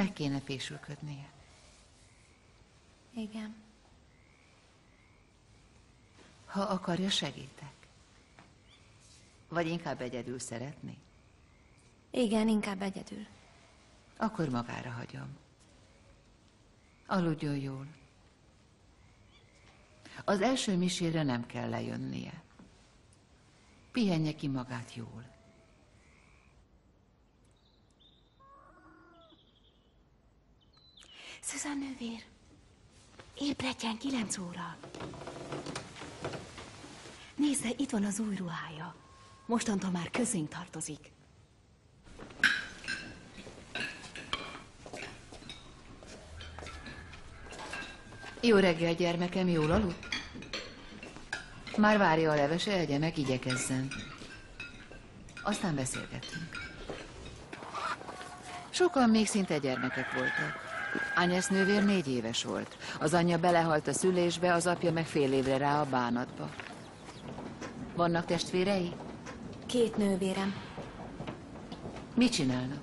Meg kéne fésülködnie. Igen. Ha akarja, segítek. Vagy inkább egyedül szeretné? Igen, inkább egyedül. Akkor magára hagyom. Aludjon jól. Az első misére nem kell lejönnie. Pihenje ki magát jól. Susan nővér. Ébredjen, kilenc óra. Nézze, itt van az új ruhája. Mostantól már közénk tartozik. Jó reggel, gyermekem, jól aludt? Már várja a levese, egye meg, igyekezzen. Aztán beszélgetünk. Sokan még szinte gyermekek voltak. Ányesz nővér négy éves volt. Az anyja belehalt a szülésbe, az apja meg fél évre rá a bánatba. Vannak testvérei? Két nővérem. Mit csinálnak?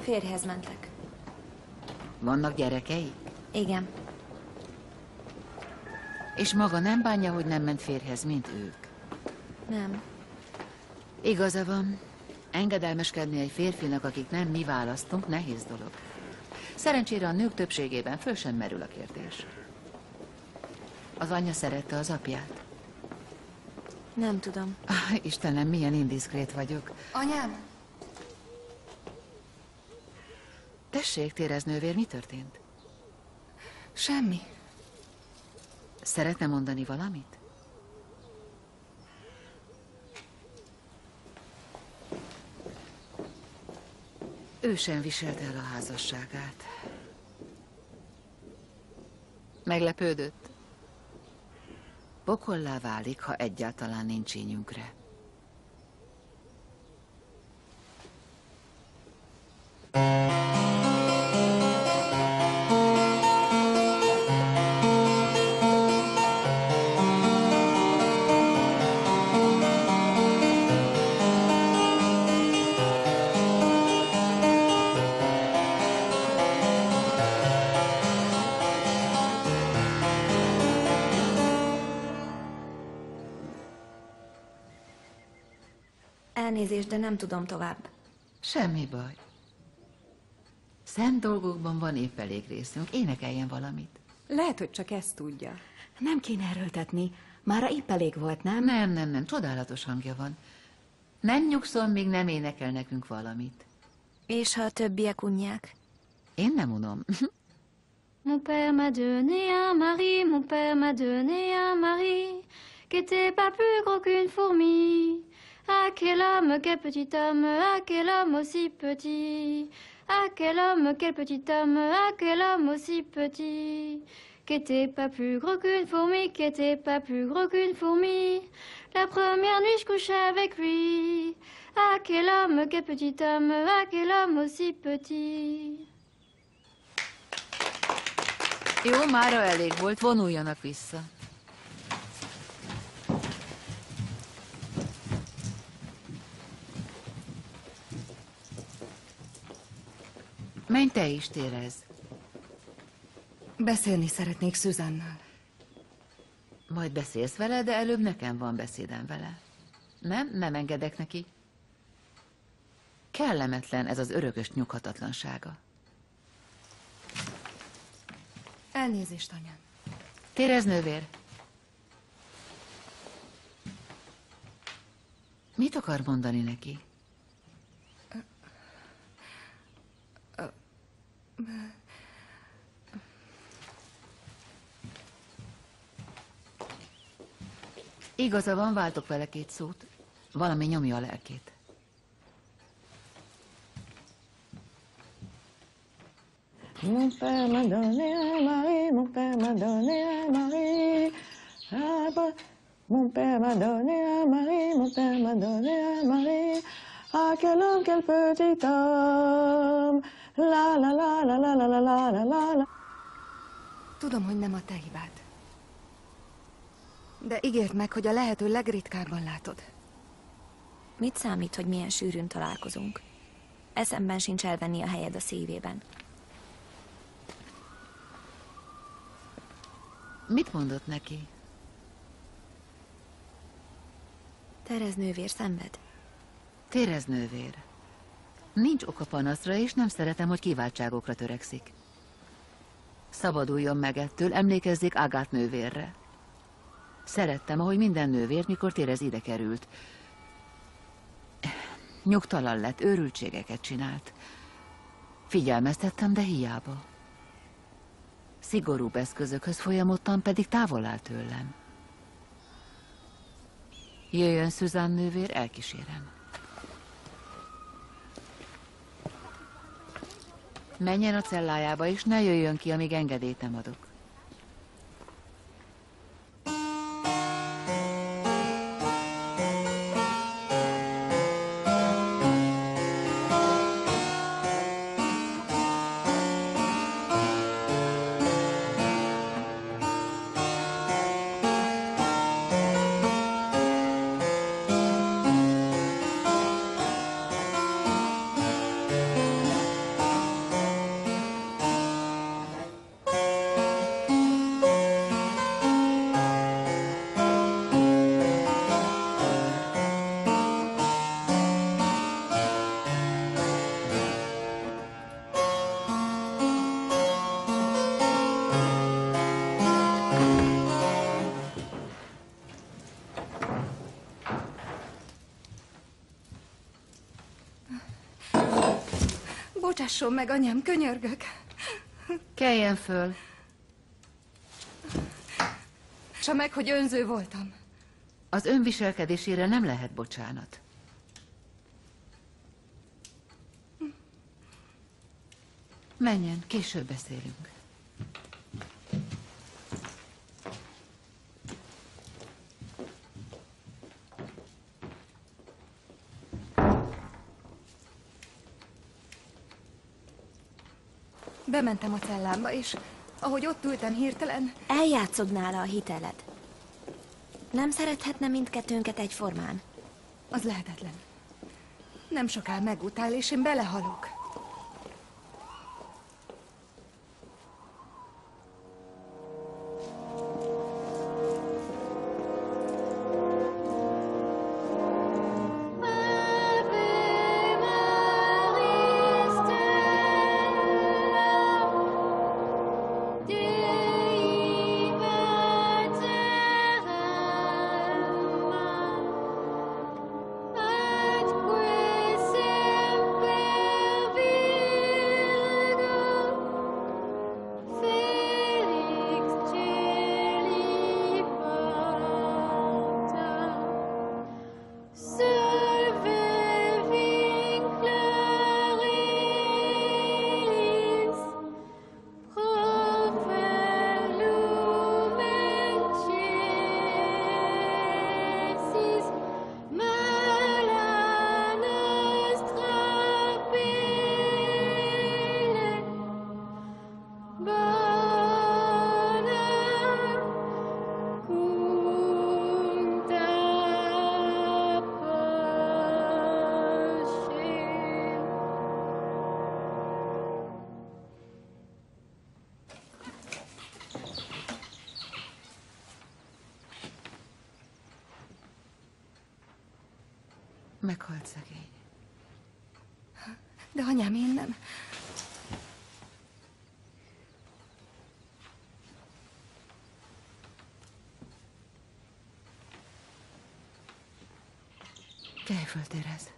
Férjhez mentek. Vannak gyerekei? Igen. És maga nem bánja, hogy nem ment férhez, mint ők? Nem. Igaza van. Engedelmeskedni egy férfinak, akik nem mi választunk, nehéz dolog. Szerencsére a nők többségében föl sem merül a kérdés. Az anyja szerette az apját? Nem tudom. Ah, Istenem, milyen indiszkrét vagyok. Anyám? Tessék, téreznővér, mi történt? Semmi. Szeretne mondani valamit? Ő sem viselte el a házasságát. Meglepődött. Pokollá válik, ha egyáltalán nincs ínyünkre. Elnézést, de nem tudom tovább. Semmi baj. Szent dolgokban van épp elég részünk. Énekeljen valamit. Lehet, hogy csak ezt tudja. Nem kéne erőltetni. Mára épp elég volt, nem? Nem, nem, nem, csodálatos hangja van. Nem nyugszom, míg nem énekel nekünk valamit. És ha a többiek unják? Én nem unom. Mon père m'a donné un mari, mon père m'a donné un mari, qui était pas plus gros qu'une fourmi. Ah, quel homme, quel petit homme, ah, quel homme aussi petit? Ah, quel homme, quel petit homme, ah, quel homme aussi petit? Qui était pas plus gros qu'une fourmi, qui était pas plus gros qu'une fourmi? La première nuit, je couchais avec lui. Ah, quel homme, quel petit homme, ah, quel homme aussi petit? Jó, mára elég volt, vonuljanak vissza. Menj te is, Térez. Beszélni szeretnék Szuzannal. Majd beszélsz vele, de előbb nekem van beszédem vele. Nem, nem engedek neki. Kellemetlen ez az örökös nyughatatlansága. Elnézést, anyám. Térez nővér. Mit akar mondani neki? Igaza van, váltok vele két szót. Valami nyomja a lelkét. Mon père m'a donné un mari, mon père m'a donné un mari. Mon père m'a donné un mari, mon père m'a donné un mari. Ah, quel homme, quel petit homme. La la la la la la la la la la la. Tudom, hogy nem a te hibád. De ígért meg, hogy a lehető legritkábban látod. Mit számít, hogy milyen sűrűn találkozunk? Eszemben sincs elvenni a helyed a szívében. Mit mondott neki? Terez nővér szenved. Térez nővér. Nincs oka panaszra, és nem szeretem, hogy kiváltságokra törekszik. Szabaduljon meg ettől, emlékezzék Ágát nővérre. Szerettem, ahogy minden nővér, mikor Térez ide került. Nyugtalan lett, őrültségeket csinált. Figyelmeztettem, de hiába. Szigorúbb eszközökhöz folyamodtam, pedig távol áll tőlem. Jöjjön Szuzán nővér, elkísérem. Menjen a cellájába, és ne jöjjön ki, amíg engedélyt nem adok. Bocsásson meg, anyám, könyörgök. Keljen föl. Csak meg, hogy önző voltam. Az önviselkedésére nem lehet bocsánat. Menjen, később beszélünk. Bementem a cellámba, és ahogy ott ültem hirtelen, Eljátszod nála a hiteled. Nem szerethetne mindkettőnket egyformán? az lehetetlen. Nem soká megutál, és én belehalok. Meghalt szegény. De anyám, én nem. Kelj föl, Terez.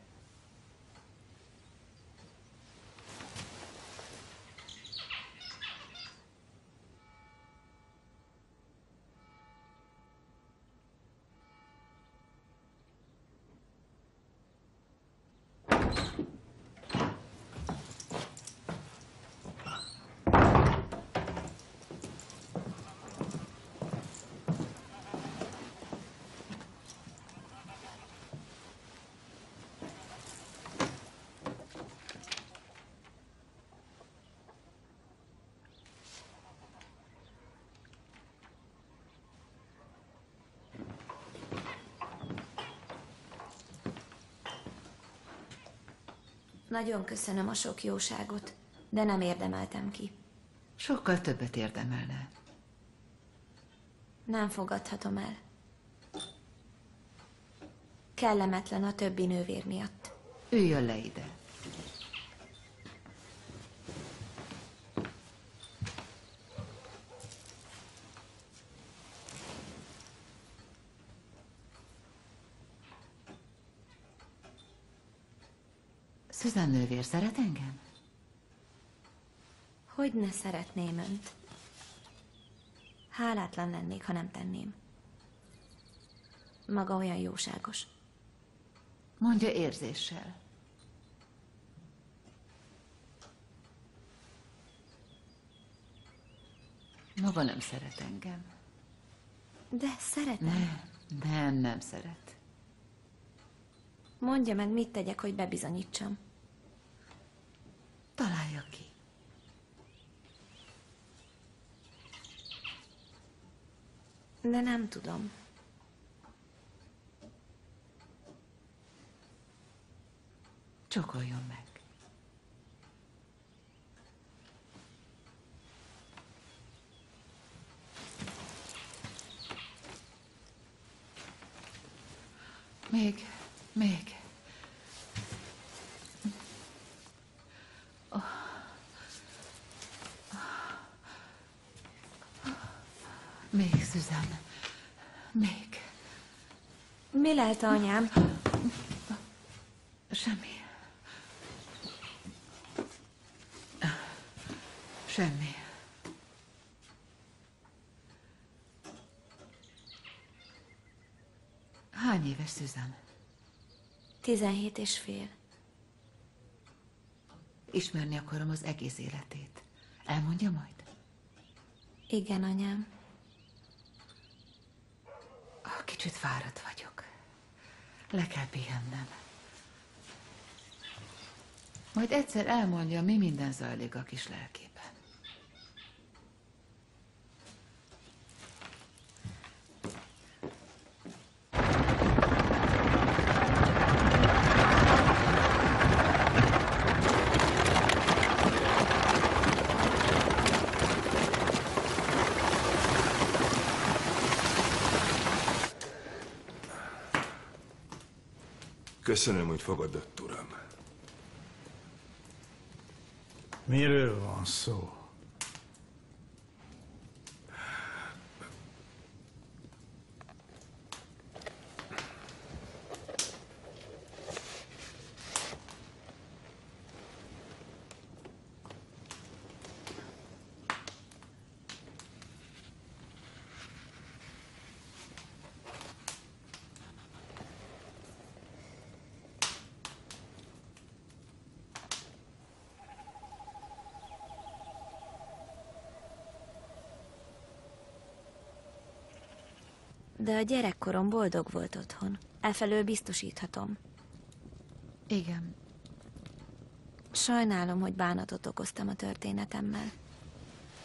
Nagyon köszönöm a sok jóságot, de nem érdemeltem ki. Sokkal többet érdemelne. Nem fogadhatom el. Kellemetlen a többi nővér miatt. Üljön le ide. Susan nővér szeret engem? Hogy ne szeretném önt? Hálátlan lennék, ha nem tenném. Maga olyan jóságos. Mondja érzéssel. Maga nem szeret engem. De szeretem. Nem, nem, nem szeret. Mondja meg, mit tegyek, hogy bebizonyítsam. Találja ki. De nem tudom. Csokoljon meg. Még, még. Oh. Még, Szüzan. Még. Mi lehet, anyám? Semmi. Semmi. Hány éves Szüzan? Tizenhét és fél. Ismerni akarom az egész életét. Elmondja majd? Igen, anyám. Kicsit fáradt vagyok. Le kell pihennem. Majd egyszer elmondja, mi minden zajlik a kis lelkében. Köszönöm, hogy fogadott, uram. Miről van szó? De a gyerekkorom boldog volt otthon. Efelől biztosíthatom. Igen. Sajnálom, hogy bánatot okoztam a történetemmel.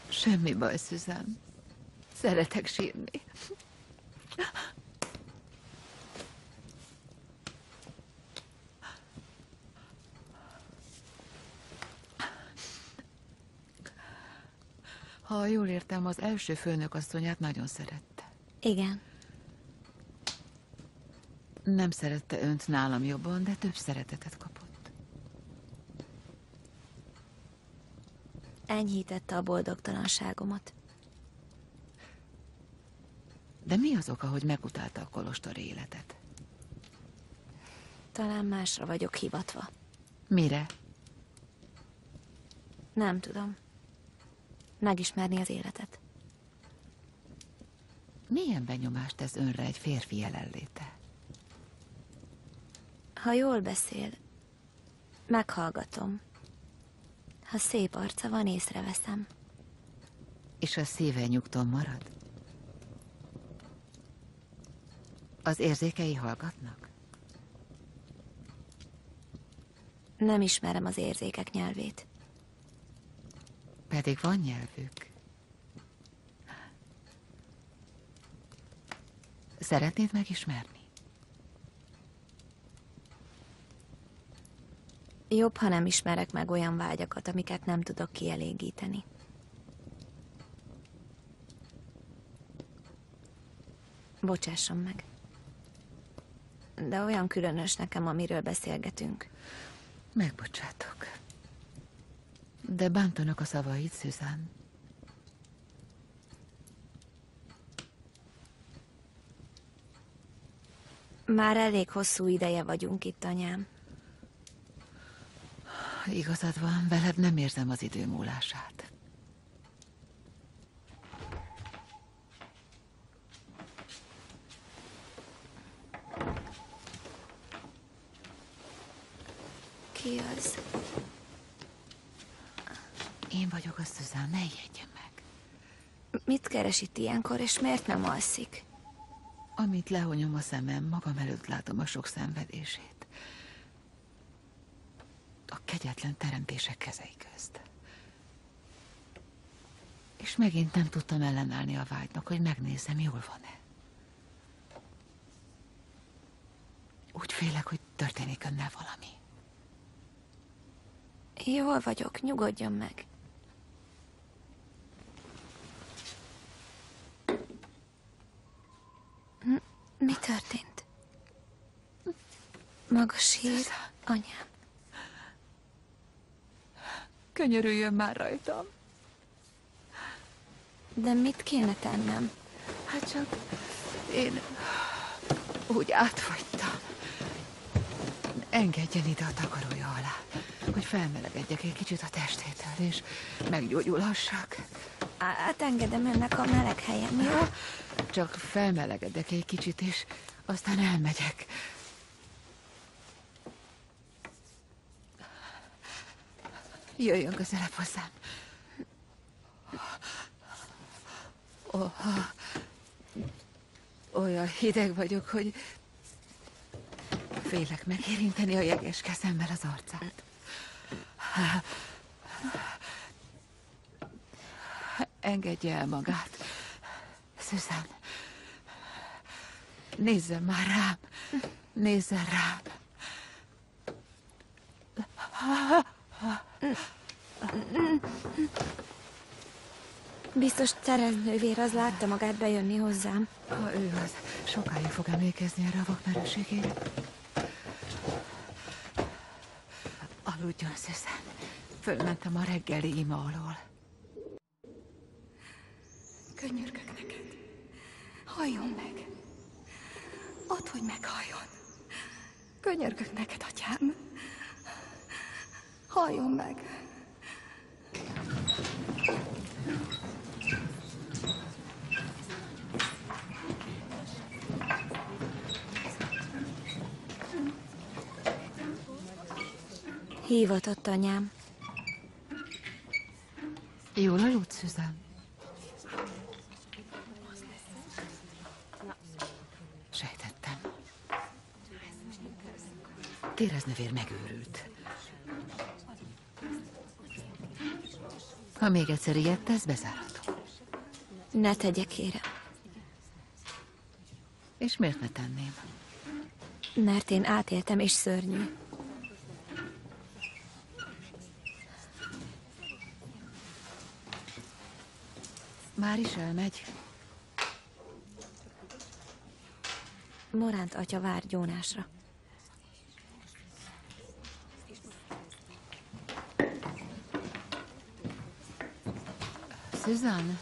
Semmi baj, Szüzan. Szeretek sírni. Ha jól értem, az első főnök asszonyát nagyon szerette. Igen. Nem szerette önt nálam jobban, de több szeretetet kapott. Enyhítette a boldogtalanságomat. De mi az oka, hogy megutálta a kolostor életet? Talán másra vagyok hivatva. Mire? Nem tudom. Megismerni az életet. Milyen benyomást tesz önre egy férfi jelenléte? Ha jól beszél, meghallgatom. Ha szép arca van, észreveszem. És a szíve nyugton marad? Az érzékei hallgatnak? Nem ismerem az érzékek nyelvét. Pedig van nyelvük. Szeretnéd megismerni? Jobb, ha nem ismerek meg olyan vágyakat, amiket nem tudok kielégíteni. Bocsásson meg. De olyan különös nekem, amiről beszélgetünk. Megbocsátok. De bántanak a szavaid, Susan. Már elég hosszú ideje vagyunk itt, anyám. Igazad van, veled nem érzem az idő múlását. Ki az? Én vagyok a Susan, ne ijedjen meg. Mit keres itt ilyenkor, és miért nem alszik? Amit lehonyom a szemem, magam előtt látom a sok szenvedését. A kegyetlen teremtések kezei közt. És megint nem tudtam ellenállni a vágynak, hogy megnézzem, jól van-e. Úgy félek, hogy történik önnel valami. Jól vagyok, nyugodjon meg. Mi történt? Maga sír, anyám. Könyörüljön már rajtam. De mit kéne tennem? Hát csak én úgy átfagytam. Engedjen ide a takarója alá, hogy felmelegedjek egy kicsit a testétől, és meggyógyulhassak. Átengedem önnek a meleg helyem, jó? Csak felmelegedek egy kicsit, és aztán elmegyek. Jöjjön közelebb hozzám. Oh, olyan hideg vagyok, hogy félek megérinteni a jeges kezemmel az arcát. Engedje el magát. Susan, nézzen már rám. Nézzen rám. Biztos Terez nővér az látta magát bejönni hozzám. Ha ő az, sokáig fog emlékezni erre a vakmerőségére. Aludjon, Susan. Fölmentem a reggeli ima alól. Könyörgök neked. Halljon meg. Add, hogy meghalljon. Könyörgök neked, atyám. Halljon meg. Hívatott anyám. Jól aludt, Susan? Sejtettem. Térez növér megőrült. Ha még egyszer ilyet tesz, bezárható. Ne tegye, kérem. És miért ne tenném? Mert én átéltem, és szörnyű. Már is elmegy. Moránt atya vár gyónásra. Susan?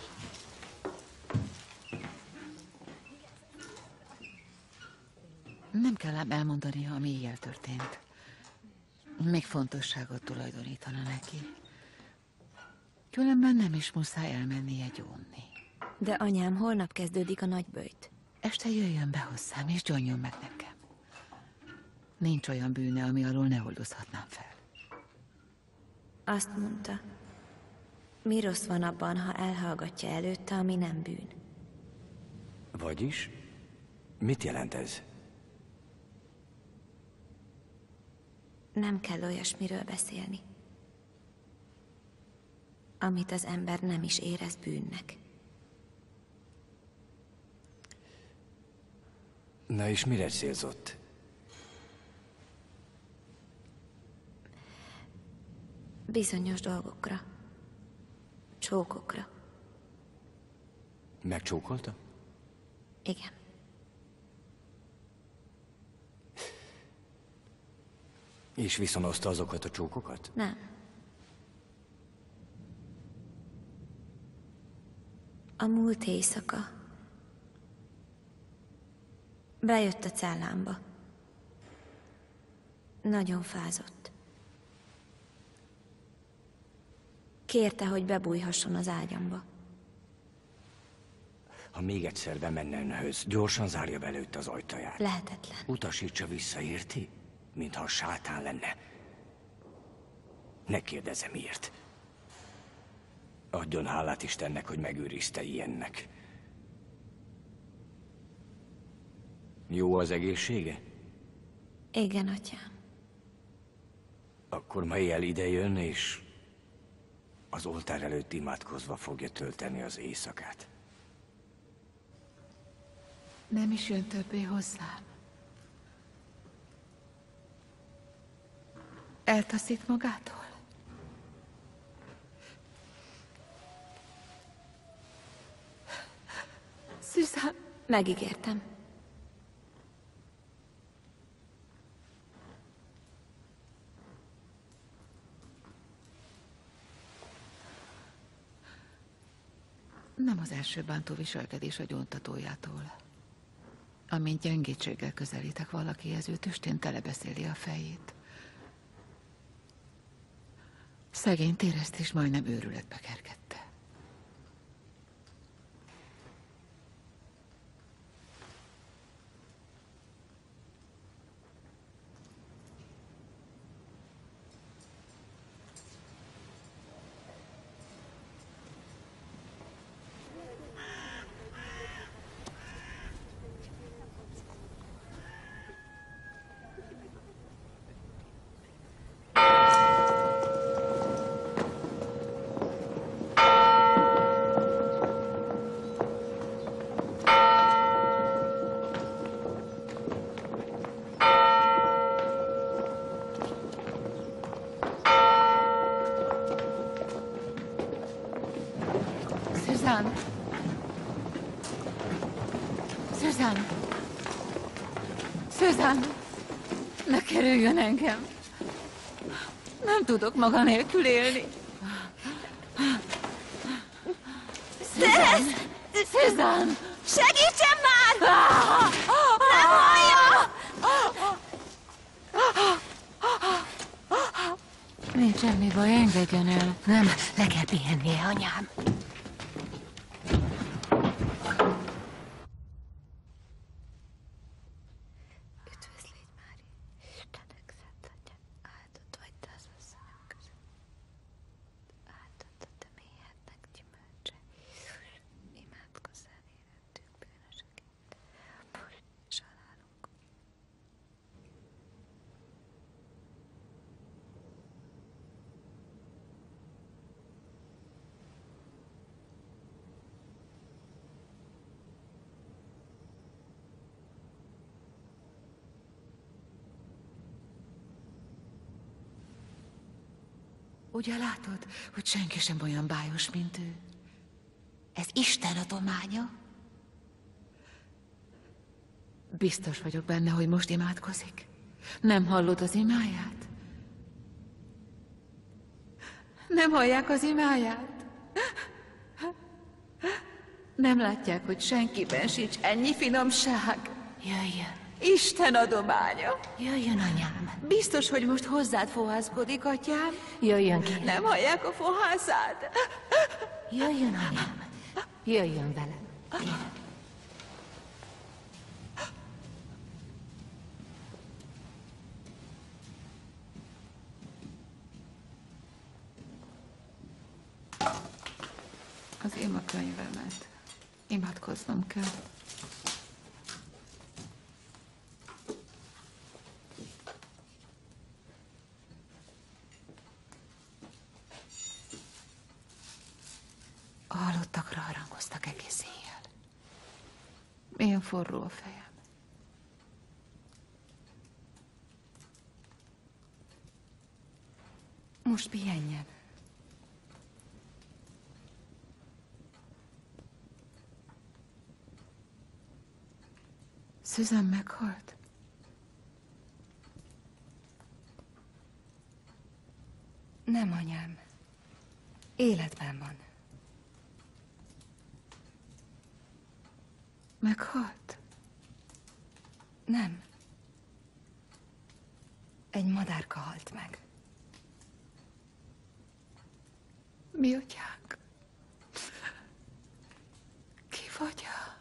Nem kell ám elmondani, ami éjjel történt. Még fontosságot tulajdonítana neki. Különben nem is muszáj elmennie gyónni. De anyám, holnap kezdődik a nagyböjt. Este jöjjön be hozzám, és gyónjon meg nekem. Nincs olyan bűne, ami alól ne oldozhatnám fel. Azt mondta, mi rossz van abban, ha elhallgatja előtte, ami nem bűn. Vagyis? Mit jelent ez? Nem kell olyasmiről beszélni, amit az ember nem is érez bűnnek. Na és mire célzott? Bizonyos dolgokra. Csókokra. Megcsókolta? Igen. És viszonozta azokat a csókokat? Nem. A múlt éjszaka bejött a cellámba. Nagyon fázott. Kérte, hogy bebújhasson az ágyamba. Ha még egyszer bemenne önhöz, gyorsan zárja be előtt az ajtaját. Lehetetlen. Utasítsa vissza, érti? Mintha a sátán lenne. Ne kérdezze miért. Adjon hálát Istennek, hogy megőrizte ilyennek. Jó az egészsége? Igen, atyám. Akkor ma éjjel ide jön, és az oltár előtt imádkozva fogja tölteni az éjszakát. Nem is jön többé hozzám. Eltaszít magától? Susan, Megígértem. Nem az első bántó viselkedés a gyóntatójától. Amint gyengétséggel közelítek valakihez, ő tüstén telebeszéli a fejét. Szegény is majdnem őrületbe kergette. Susan! Ne kerüljön engem! Nem tudok maga nélkül élni. Susan! Susan! Segítsen már! Nem hallja! Nincs semmi baj, engedjen el. Nem, le kell pihennie, anyám. Üdvözlégy, Mária! Istenek szent legyen, áldott vagy te az asszonyok között. Áldott a te mélyednek gyümölcse. Jézus, imádkozzál érettünk bűnösökért. Most és halálunkon. Ugye látod, hogy senki sem olyan bájos, mint ő? Ez Isten adománya. Biztos vagyok benne, hogy most imádkozik. Nem hallod az imáját? Nem hallják az imáját? Nem látják, hogy senkiben sincs ennyi finomság? Jöjjön. Isten adománya. Jöjjön, anyám. Biztos, hogy most hozzád fohászkodik, atyám? Jöjjön, kérem. Nem hallják a fohászát? Jöjjön, anyám. Jöjjön velem. Kérem. Az imakönyvemet. Imádkoznom kell. A harangoztak egész éjjel. Milyen forró a fejem. Most pihenjen. Susan meghalt? Nem, anyám. Életben van. Meghalt? Nem. Egy madárka halt meg. Mi atyánk? Ki vagy a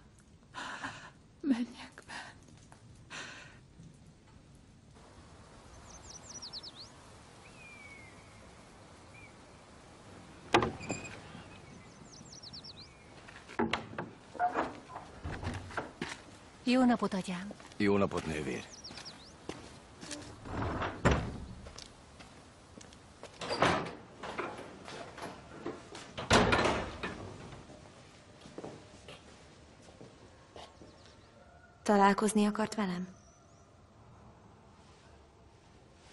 Jó napot, atyám. Jó napot, nővér. Találkozni akart velem?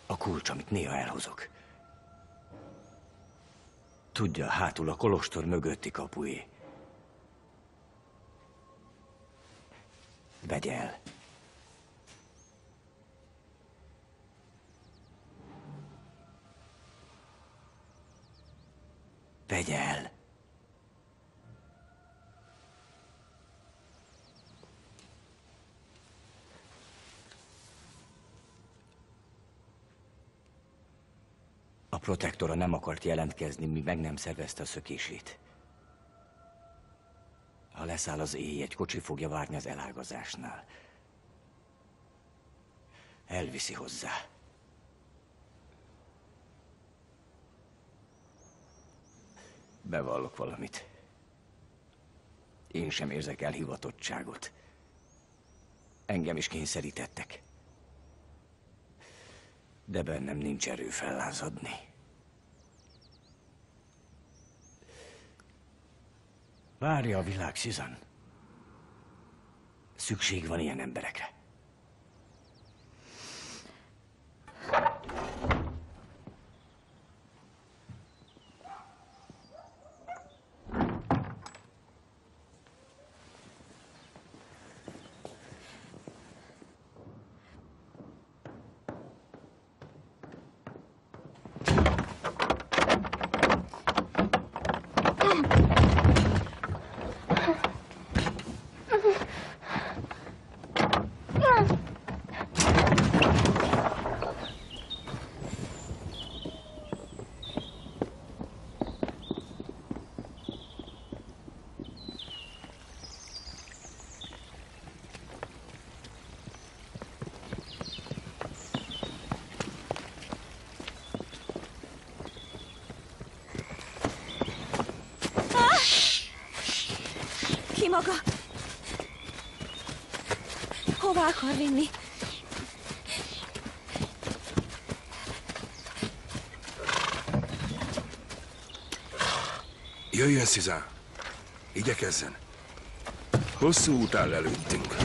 A kulcs, amit néha elhozok. Tudja, hátul a kolostor mögötti kapué. Vegye el. A protektora nem akart jelentkezni, mi meg nem szervezte a szökését. Ha leszáll az éj, egy kocsi fogja várni az elágazásnál. Elviszi hozzá. Bevallok valamit. Én sem érzek elhivatottságot. Engem is kényszerítettek. De bennem nincs erő fellázadni. Várja a világ, Susan. Szükség van ilyen emberekre. Ki maga? Akar vinni? Jöjjön, Szizán! Igyekezzen! Hosszú út áll előttünk.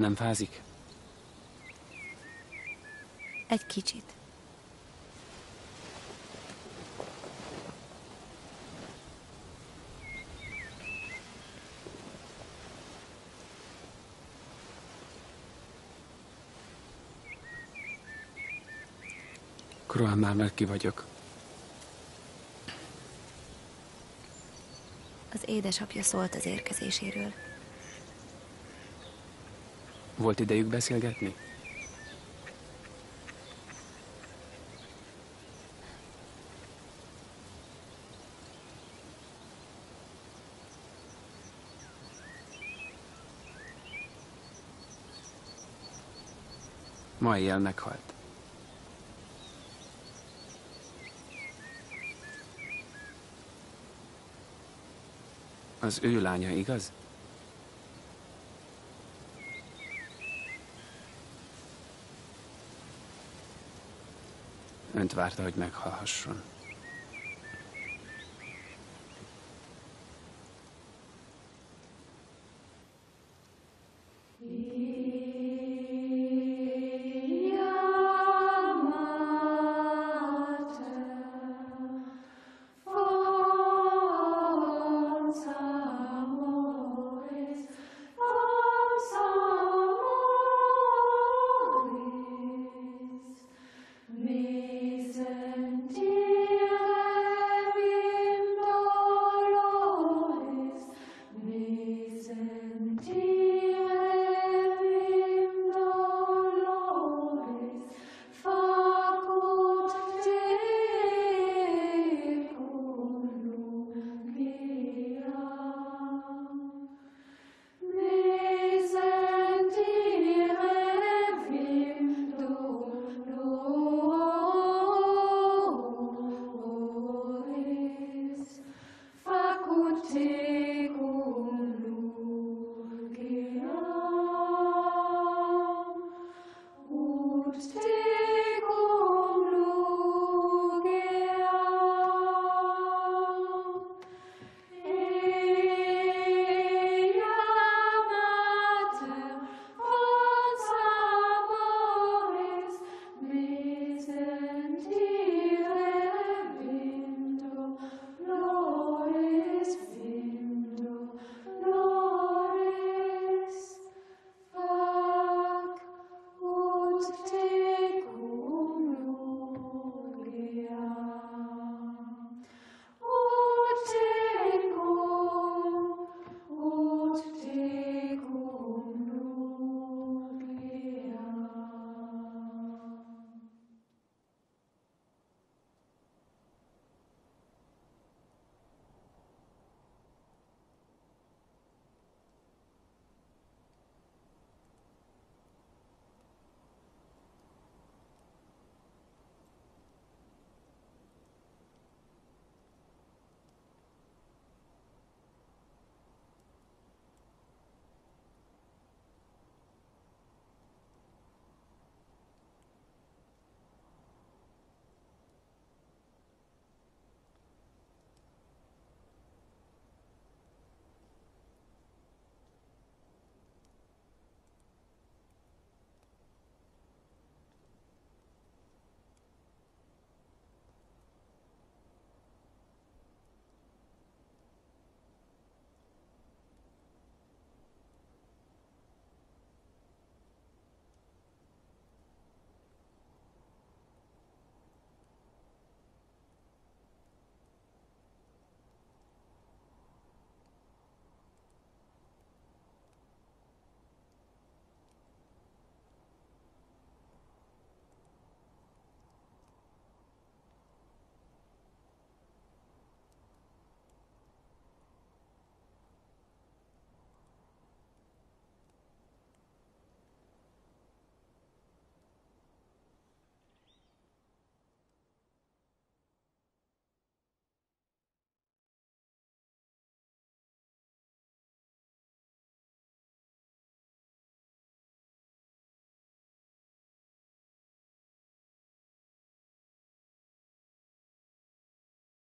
Nem fázik? Egy kicsit. Kroán már ki vagyok. Az édesapja szólt az érkezéséről. Volt idejük beszélgetni? Ma éjjel meghalt. Az ő lánya, igaz? Önt várta, hogy meghalhasson.